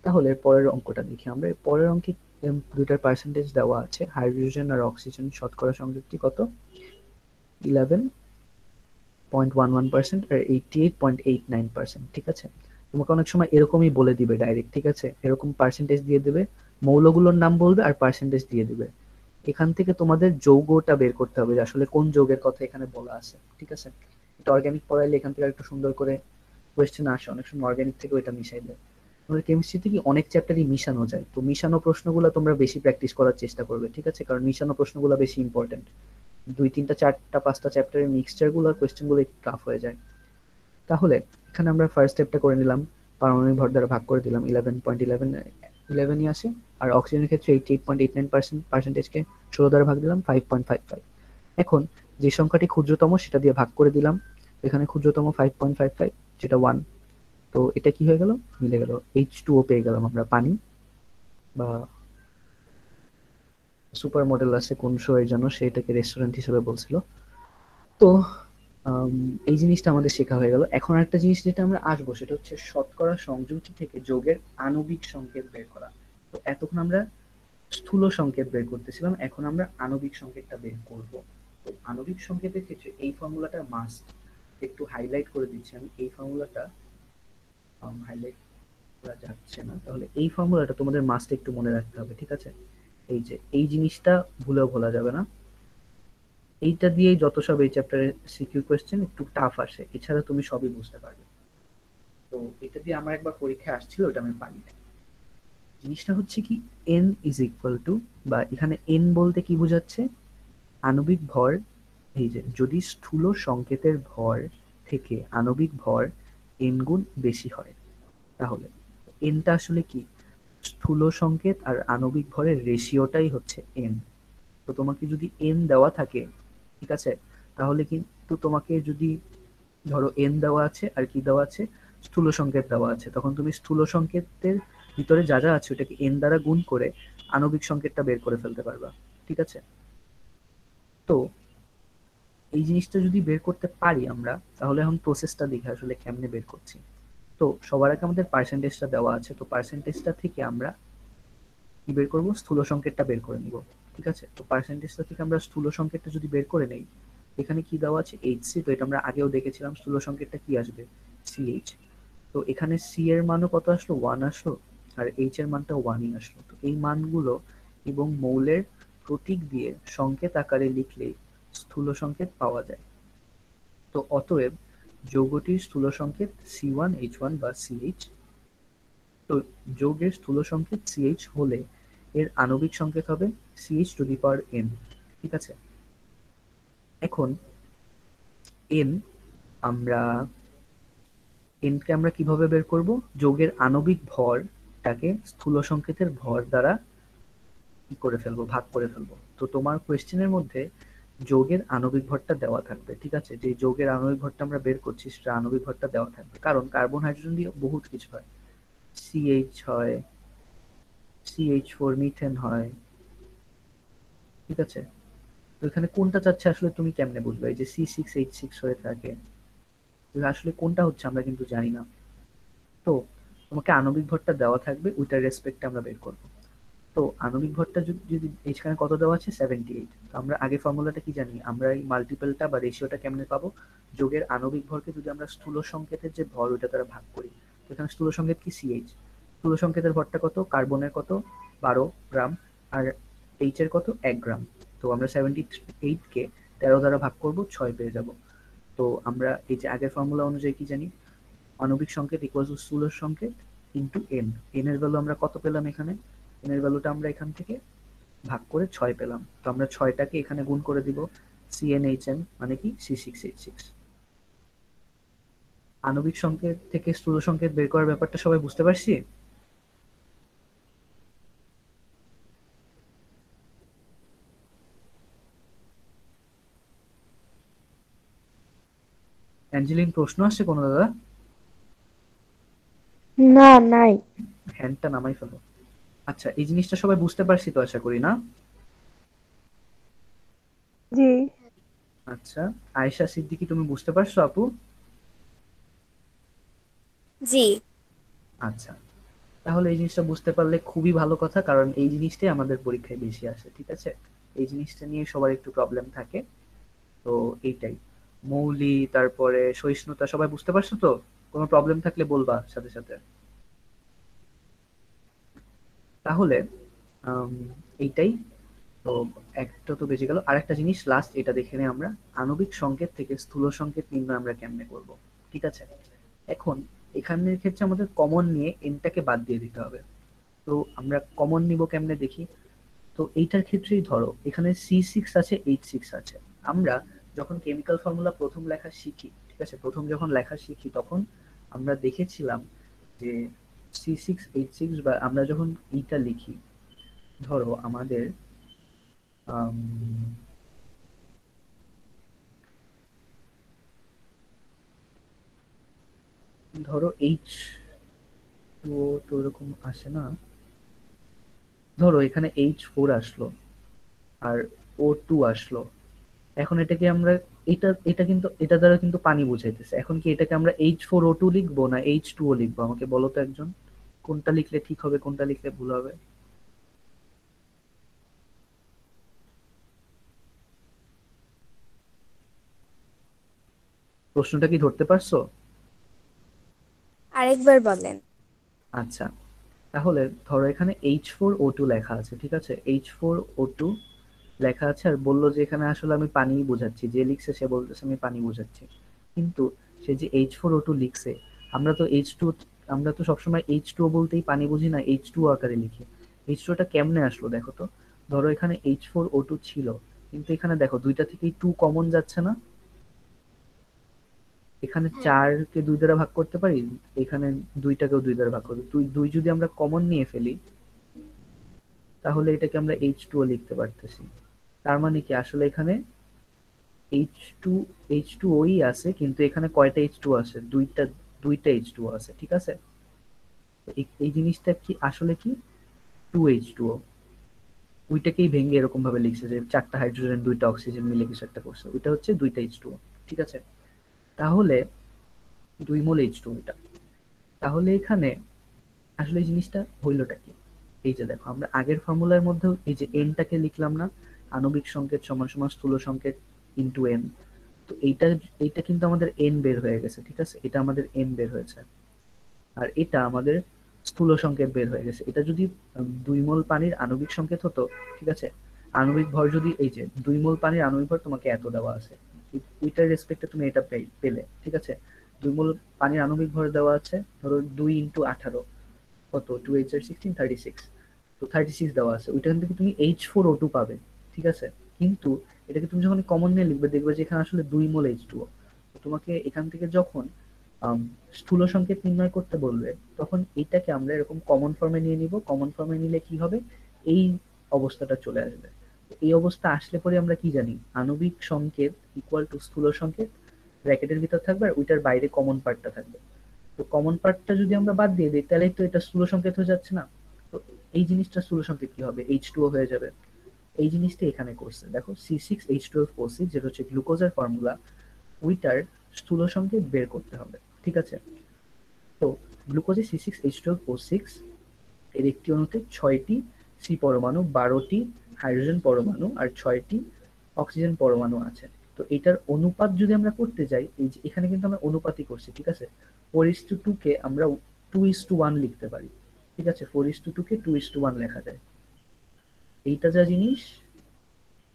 তাহলে পরের অঙ্কটা দেখি আমরা। পরের অঙ্কে দুইটার পার্সেন্টেজ দেওয়া আছে হাইড্রোজেন আর অক্সিজেন শতকরা সংযুক্তি কত? Eleven point one one percent আর eighty eight point eight nine percent ঠিক আছে? তোমাকে অনেক সময় এরকমই বলে দিবে ডাইরেক্ট ঠিক আছে? এরকম পার্সেন্টেজ দিয়ে দেবে, মৌলগুলোর নাম বলবে আর পার্সেন্টেজ দিয়ে দিবে। এখান থেকে তোমাদের যৌগটা বের করতে হবে আসলে কোন যৌগের কথা এখানে বলা আছে, ঠিক আছে? এটা অর্গানিক পড়াইলে এখান থেকে একটু সুন্দর করে কোয়েশ্চেন আসে, অনেক সময় অর্গানিক থেকে ওইটা মিশাই দেয়। তোমাদের কেমিস্ট্রিতে কি অনেক চ্যাপ্টারই মিশানো যায়? তো মিশানো প্রশ্নগুলো তোমরা বেশি প্র্যাকটিস করার চেষ্টা করবে, ঠিক আছে? কারণ মিশানো প্রশ্নগুলো বেশি ইম্পর্টেন্ট দুই, তিনটা, চারটা, পাঁচটা চ্যাপ্টারের মিক্সচারগুলো কোয়েশ্চেনগুলো একটু টাফ হয়ে যায়। তাহলে, এখানে আমরা ফার্স্ট স্টেপটা করে নিলাম। পারমাণবিক ভর দ্বারা ভাগ করে দিলাম ইলেভেন পয়েন্ট ইলেভেন ইলেভেনই আসে। আর অক্সিজেনের ক্ষেত্রে eighty eight point eight nine percent পার্সেন্টেজকে ষোলো দ্বারা ভাগ দিলাম ফাইভ পয়েন্ট ফাইভ ফাইভ এখন যে সংখ্যাটি ক্ষুদ্রতম, সেটা দিয়ে ভাগ করে দিলাম। এখানে ক্ষুদ্রতম ফাইভ পয়েন্ট ফাইভ ফাইভ যেটা ওয়ান তো এটা কি হয়ে গেল? মিলে গেল এইচ টু ও পেয়ে গেলাম আমরা পানি। বা সুপার মডেল আছে কোন শো এর জন্য, সেটাকে রেস্টুরেন্ট হিসেবে বলছিল। তো এই জিনিসটা আমাদের শেখা হয়ে গেল। এখন একটা জিনিস যেটা আমরা আসব, সেটা হচ্ছে শতকরা সংযুক্তি থেকে যোগের আণবিক সংকেত বের করা। তো এতক্ষণ আমরা স্থূল সংকেত বের করতেছিলাম, এখন আমরা আণবিক সংকেতটা বের করব। আণবিক সংকেতের ক্ষেত্রে এই ফর্মুলাটা মাস্ট একটু হাইলাইট করে দিচ্ছি আমি। এই ফর্মুলাটা হাইলাইট করা যাচ্ছে না। তাহলে এই ফর্মুলাটা তোমাদের মাস্ট একটু মনে রাখতে হবে, ঠিক আছে? এই যে, এই জিনিসটা ভুলেও ভোলা যাবে না। এইটা দিয়েই যত সব এই চ্যাপ্টারের সিকিউ কোয়েশ্চেন একটু টাফ আসে। এছাড়া তুমি সবই বুঝতে পারবে। তো এটা দিয়ে আমার একবার পরীক্ষায় আসছিল, ওটা আমি পারি না জিনিসটা হচ্ছে কি এন ইজ ইকুয়াল টু বা এখানে এন বলতে কি বোঝাচ্ছে? আণবিক ভর, এই যে যদি স্থূল সংকেতের ভর থেকে আণবিক ভর এন গুণ বেশি হয়, তাহলে এনটা আসলে কি? স্থূল সংকেত আর আণবিক ভরের রেশিওটাই হচ্ছে এন তো তোমাকে যদি এন দেওয়া থাকে, ঠিক আছে? তাহলে কিন্তু তোমাকে যদি ধরো এন দেওয়া আছে আর কি দেওয়া আছে? স্থূল সংকেত দেওয়া আছে। তখন তুমি স্থূল সংকেতের ভিতরে যা যা আছে ওটাকে এন দ্বারা গুণ করে আণবিক সংকেতটা বের করে ফেলতে পারবা। ঠিক আছে? তো এই জিনিসটা যদি বের করতে পারি আমরা, তাহলে এখন প্রসেসটা দেখে আসলে কেমনে বের করছি। তো সবার আগে আমাদের পার্সেন্টেজটা দেওয়া আছে, তো পার্সেন্টেজটা থেকে আমরা কি বের করব? স্থূল সংকেতটা বের করে নিব, ঠিক আছে? তো পার্সেন্টেজটা থেকে আমরা স্থূল সংকেতটা যদি বের করে নেই, এখানে কি দেওয়া আছে? এইচ সি তো এটা আমরা আগেও দেখেছিলাম, স্থূল সংকেতটা কি আসবে? সিএইচ তো এখানে সি এর মানও কত আসলো? ওয়ান আসলো, আর এইচ এর মানটা ওয়ানই আসলো। তো এই মানগুলো এবং মৌলের প্রতীক দিয়ে সংকেত আকারে লিখলে স্থূল সংকেত পাওয়া যায়। তো অতএব যৌগটির স্থূল সংকেত সি ওয়ান এইচ ওয়ান বা সিএইচ তো যৌগের স্থূল সংকেত সিএইচ হলে এর আণবিক সংকেত হবে CH two the power N ঠিক আছে? এখন এন আমরা এনকে আমরা কীভাবে বের করব? যৌগের আণবিক ভরটাকে স্থূল সংকেতের ভর দ্বারা কি করে ফেলব, ভাগ করে ফেলব। তো তোমার কোয়েশ্চেনের মধ্যে যৌগের আণবিক ভরটা দেওয়া থাকবে, ঠিক আছে? যে যৌগের আণবিক ভরটা আমরা বের করছি, সেটা আণবিক ভরটা দেওয়া থাকবে। কারণ কার্বন হাইড্রোজেন দিয়ে বহুত কিছু হয়। সিএইচ হয় সিএইচ ফোর মিথেন হয়, ঠিক আছে? তো এখানে কোনটা চাচ্ছে আসলে তুমি কেমনে বুঝবে? এই যে সি সিক্স এইচ সিক্স হয়ে থাকে আসলে কোনটা হচ্ছে আমরা কিন্তু জানি না। তো তোমাকে আণবিক ভরটা দেওয়া থাকবে, ওইটার রেসপেক্টে আমরা বের করব। তো আণবিক ভরটা যদি এখানে কত দেওয়া আছে? সেভেন্টি এইট তো আমরা আগে ফর্মুলাটা কি জানি? আমরা এই মাল্টিপলটা বা রেশিওটা কেমনে পাবো? যোগের আণবিক ভরকে যদি আমরা স্থূল সংকেতের যে ভর, ওইটা দ্বারা ভাগ করি, তো এখানে স্থূল সংকেত কি? সিএইচ স্থূল সংকেতের ভরটা কত? কার্বনের কত? বারো গ্রাম। আর এইচ এর কত? এক গ্রাম। তো আমরা সেভেন্টি এইট কে তেরো দ্বারা ভাগ করব, ছয় পেয়ে যাব। তো আমরা এই যে আগের ফর্মুলা অনুযায়ী কি জানি? আণবিক সংকেত ইকুয়াল টু স্থূল সংকেত ইন্টু এন এন এর ভ্যালু আমরা কত পেলাম এখানে? এন এর ভ্যালুটা আমরা এখান থেকে ভাগ করে ছয় পেলাম। তো আমরা ছয়টাকে এখানে গুণ করে দিব সিএনএইচএন মানে কি? সি সিক্স এইট সিক্স আণবিক সংকেত থেকে স্থূল সংকেত বের করার ব্যাপারটা সবাই বুঝতে পারছি? অ্যাঞ্জেলিন প্রশ্ন আসছে কোনো দাদা? না নাই। হ্যান্ডটা নামাই ফেলো। আচ্ছা এই জিনিসটা সবাই বুঝতে পারছি তো আশা করি না? জি। আচ্ছা আয়েশা সিদ্দিকি তুমি বুঝতে পারছ আপু? জি। আচ্ছা তাহলে এই জিনিসটা বুঝতে পারলে খুবই ভালো কথা কারণ এই জিনিসটাই আমাদের পরীক্ষায় বেশি আসে ঠিক আছে? এই জিনিসটা নিয়ে সবার একটু প্রবলেম থাকে তো এইটাই। মৌলি তারপরে সহিষ্ণুতা সবাই বুঝতে পারছ তো? কোনো প্রবলেম থাকলে বলবা সাথে সাথে। তাহলে এইটাই। তো একটা তো বেঁচে গেল। আরেকটা জিনিস লাস্ট এটা দেখে নিই আমরা। আণবিক সংকেত থেকে স্থূল সংকেত নির্ণয় আমরা কেমনে করব? ঠিক আছে? এখন, এখানের ক্ষেত্রে আমাদের কমন নিয়ে এনটাকে বাদ দিয়ে দিতে হবে। তো আমরা কমন নিব কেমনে দেখি? তো এইটার ক্ষেত্রেই ধরো, এখানে সি সিক্স আছে এইচ সিক্স আছে। আমরা যখন কেমিক্যাল ফর্মুলা প্রথম লেখা শিখি, ঠিক আছে? প্রথম যখন লেখা শিখি, তখন আমরা দেখেছিলাম যে সি সিক্স এইচ সিক্স বা আমরা যখন এইটা লিখি ধরো আমাদের আম, ধরো এইচ তো তো এরকম আসে না। ধরো এখানে এইচ ফোর আসলো আর ও টু আসলো। এখন এটাকে আমরা এটা এটা কিন্তু এটা দ্বারা কিন্তু পানি বুঝাইতেছে। এখন কি এটাকে আমরা এইচ ফোর ও টু লিখব না এইচ টু ও লিখব? আমাকে বলো তো একজন। কোনটা লিখলে ঠিক হবে কোনটা লিখলে ভুল হবে? প্রশ্নটা কি ধরতে পারছ? আরেকবার বলেন। আচ্ছা। তাহলে ধরো এখানে এইচ ফোর ও টু লেখা আছে ঠিক আছে? এইচ ফোর ও টু লেখা আছে আর বলল যে এখানে আসলে আমি পানি বোঝাচ্ছি। যে লিখছে সে বলতেছে আমি পানি বোঝাচ্ছি। কিন্তু সে যে এইচ ফোর ও টু লিখছে আমরা তো এইচ টু আমরা তো সবসময় এইচ টু বলতেই পানি বুঝি না এইচ টু আকারে লিখি। এইচ টুটা কেমনে আসলো দেখো তো? ধরো এখানে এইচ ফোর ও টু ছিল কিন্তু এখানে দেখো দুইটা থেকেই টু কমন যাচ্ছে না। এখানে চারকে দুই দ্বারা ভাগ করতে পারি? এখানে দুইটাকেও দুই দ্বারা ভাগ করতে দুই দুই যদি আমরা কমন নিয়ে ফেলি তাহলে এটাকে আমরা এইচ টু লিখতে পারতেছি। তার মানে কি? আসলে এখানে এইচ টু এইচ টু ওই আছে, কিন্তু এখানে কয়টা এইচ টু আছে? দুইটা দুইটা এইচ টু আছে, ঠিক আছে? এই- জিনিসটা কি, আসলে কি? টু এইচ টু ও ওইটাকেই ভেঙে এরকম ভাবে লিখছে যে চারটা হাইড্রোজেন, দুইটা অক্সিজেন মিলে কিছু একটা করছে। ওইটা হচ্ছে দুইটা এইচ টু ঠিক আছে? তাহলে দুই মোল এইচ টু এটা। তাহলে এখানে আসলে জিনিসটা হইলোটা কি? এই যে দেখো, আমরা আগের ফর্মুলার মধ্যেও এই যে এনটাকে লিখলাম না আণবিক সংকেত সমান সমান স্থূল সংকেত ইন্টু এন তো এইটা এইটা কিন্তু আমাদের এন বের হয়ে গেছে, ঠিক আছে? এটা আমাদের এন বের হয়েছে। আর এটা আমাদের স্থূল সংকেত বের হয়ে গেছে। এটা যদি দুই মোল পানির আণবিক সংকেত হতো, ঠিক আছে? আণবিক ভর যদি, এই যে, দুই মোল পানির আণবিক ভর তোমাকে এত দেওয়া আছে। ওই- ওইটার রেসপেক্টে তুমি এটা পেলে, ঠিক আছে? দুই মোল পানির আণবিক ভর দেওয়া আছে, ধরো দুই ইন্টু আঠারো। কত? টু এইচ এর সিক্সটিন থার্টি সিক্স তো থার্টি সিক্স দেওয়া আছে। ওইটা থেকে তুমি এইচ ফোর ও টু পাবে। ঠিক আছে? কিন্তু এটাকে তুমি যখন কমন নিয়ে লিখবে, দেখবে যে এখানে আসলে দুই মোল এইচ টু তোমাকে এখান থেকে যখন স্থূল সংকেত নির্ণয় করতে বলবে, তখন এইটাকে আমরা এরকম কমন ফর্মে নিয়ে নিব। কমন ফর্মে নিলে কি হবে? এই অবস্থাটা চলে আসবে। এই অবস্থা আসলে পরে আমরা কি জানি? আণবিক সংকেত ইকুয়াল টু স্থূল সংকেত ব্র্যাকেটের ভিতর থাকবে আর ওইটার বাইরে কমন পার্টটা থাকবে। তো কমন পার্টটা যদি আমরা বাদ দিয়ে দিই তাহলে তো এটা স্থূল সংকেত হয়ে যাচ্ছে না। তো এই জিনিসটা স্থূল সংকেত কি হবে? এইচ টু হয়ে যাবে। এই জিনিসটা এখানে করছে। দেখো C six H two four six যেটা হচ্ছে গ্লুকোজের ফর্মুলা উইটার স্থূল সংকেত বের করতে হবে, ঠিক আছে? তো গ্লুকোজে C six H two four six এর একটি অণুতে ছয়টি সি পরমাণু, বারোটি হাইড্রোজেন পরমাণু আর ছয়টি অক্সিজেন পরমাণু আছে। তো এটার অনুপাত যদি আমরা করতে যাই, এই যে এখানে কিন্তু আমরা অনুপাতই করছি, ঠিক আছে? ফোর ইস টু টু কে আমরা টু ইস টু ওয়ান লিখতে পারি, ঠিক আছে? ফোর ইস টু টু কে টু ইস টু ওয়ান লেখা যায়। এইটা যা জিনিস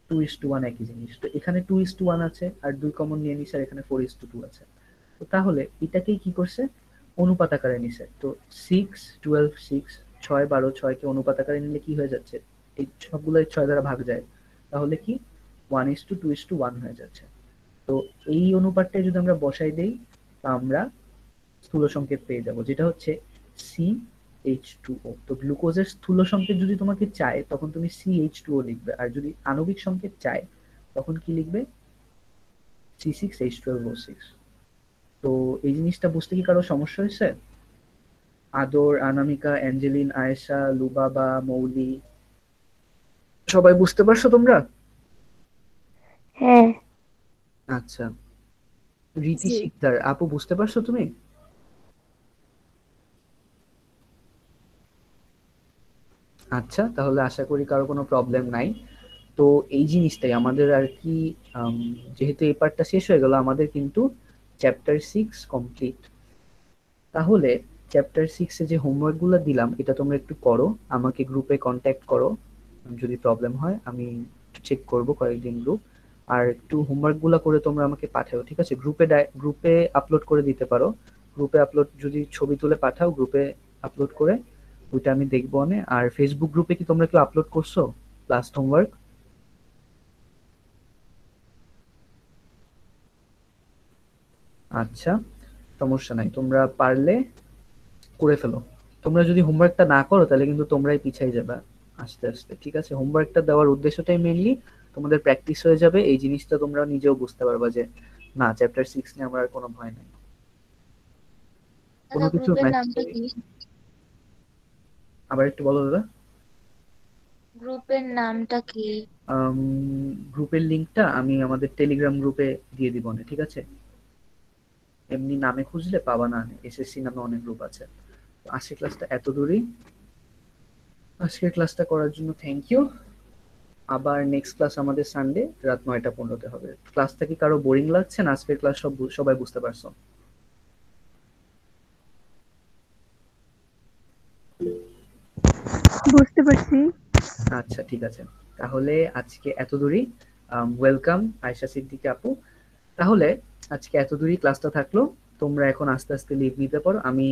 টু ইস টু ওয়ান একই জিনিস। তো এখানে টু ইস টু ওয়ান আছে, আর দুই কমন নিয়ে নিছে, আর এখানে ফোর ইস টু টু আছে। তো তাহলে এটাকেই কি করছে? অনুপাত আকারে নিছে। তো সিক্স টুয়েলভ সিক্স ছয়, বারো ছয়কে অনুপাত আকারে নিলে কি হয়ে যাচ্ছে? এই সবগুলো ছয় দ্বারা ভাগ যায়। তাহলে কি? One is to two two is to one যাচ্ছে। তো এই অনুপাতটা যদি আমরা বসাই দেই, তা আমরা স্থূল সংকেত পেয়ে যাব। যেটা হচ্ছে সি এইচ টু ও তো গ্লুকোজের স্থূল সংকেত যদি তোমাকে চায় তখন তুমি সি এইচ টু ও লিখবে। আর যদি আণবিক সংকেত চায় তখন কি লিখবে? C six H twelve O six তো এই জিনিসটা বুঝতে কি কারও সমস্যা হয়েছে? আদর আনামিকা অ্যাঞ্জেলিন আয়েশা লুবাবা মৌলি সবাই বুঝতে পারছ তোমরা? হ্যাঁ। আচ্ছা। রীতি। শিকদার আপু বুঝতে পারছ তুমি? আচ্ছা তাহলে আশা করি কারও কোনো প্রবলেম নাই। তো এই জিনিসটাই, আমাদের আর কি যেহেতু এই পার্টটা শেষ হয়ে গেল, আমাদের কিন্তু চ্যাপ্টার সিক্স কমপ্লিট তাহলে চ্যাপ্টার সিক্সে যে হোমওয়ার্কগুলো দিলাম, এটা তোমরা একটু করো, আমাকে গ্রুপে কন্ট্যাক্ট করো, যদি প্রবলেম হয়, আমি চেক করব কয়েকদিন গ্রুপ আর একটু হোমওয়ার্কগুলো করে তোমরা আমাকে পাঠাও, ঠিক আছে? গ্রুপে গ্রুপে আপলোড করে দিতে পারো। গ্রুপে আপলোড যদি ছবি তুলে পাঠাও গ্রুপে আপলোড করে ওইটা আমি দেখব অনে আর ফেসবুক গ্রুপে কি তোমরা কেউ আপলোড করছ? লাস্ট হোমওয়ার্ক আচ্ছা সমস্যা নাই। তোমরা পারলে করে ফেলো। তোমরা যদি হোমওয়ার্কটা না করো তাহলে কিন্তু তোমরাই পিছাই যাবে আস্তে আস্তে ঠিক আছে? হোমওয়ার্কটা দেওয়ার উদ্দেশ্যটাই মেনলি তোমাদের প্র্যাকটিস হয়ে যাবে। এই জিনিসটা তোমরা নিজেও বুঝতে পারবা যে না চ্যাপ্টার সিক্স নিয়ে আমার আর কোনো ভয় নাই। কোনো কিছু গ্রুপের match নামটা করে। কি আবার একটু বলো দাদা। গ্রুপের নামটা কি? গ্রুপের লিঙ্কটা আমি আমাদের টেলিগ্রাম গ্রুপে দিয়ে দিব না ঠিক আছে? এমনি নামে খুঁজলে পাবা না এসএসসি নামে অনেক গ্রুপ আছে। আজকের ক্লাসটা এত দূরই। আজকের ক্লাসটা করার জন্য থ্যাংক ইউ আবার নেক্সট ক্লাস আমাদের সানডে রাত নয়টা পনেরোতে হবে। ক্লাসটা কি কারও বোরিং লাগছে না? আজকের ক্লাস সব সবাই বুঝতে পারছ? পারছি আচ্ছা ঠিক আছে। তাহলে আজকে এত দূরই ওয়েলকাম আয়শা সিদ্দিকী আপু। তাহলে আজকে এত দূরই ক্লাসটা থাকল, তোমরা এখন আস্তে আস্তে লিভ নিতে পারো। আমি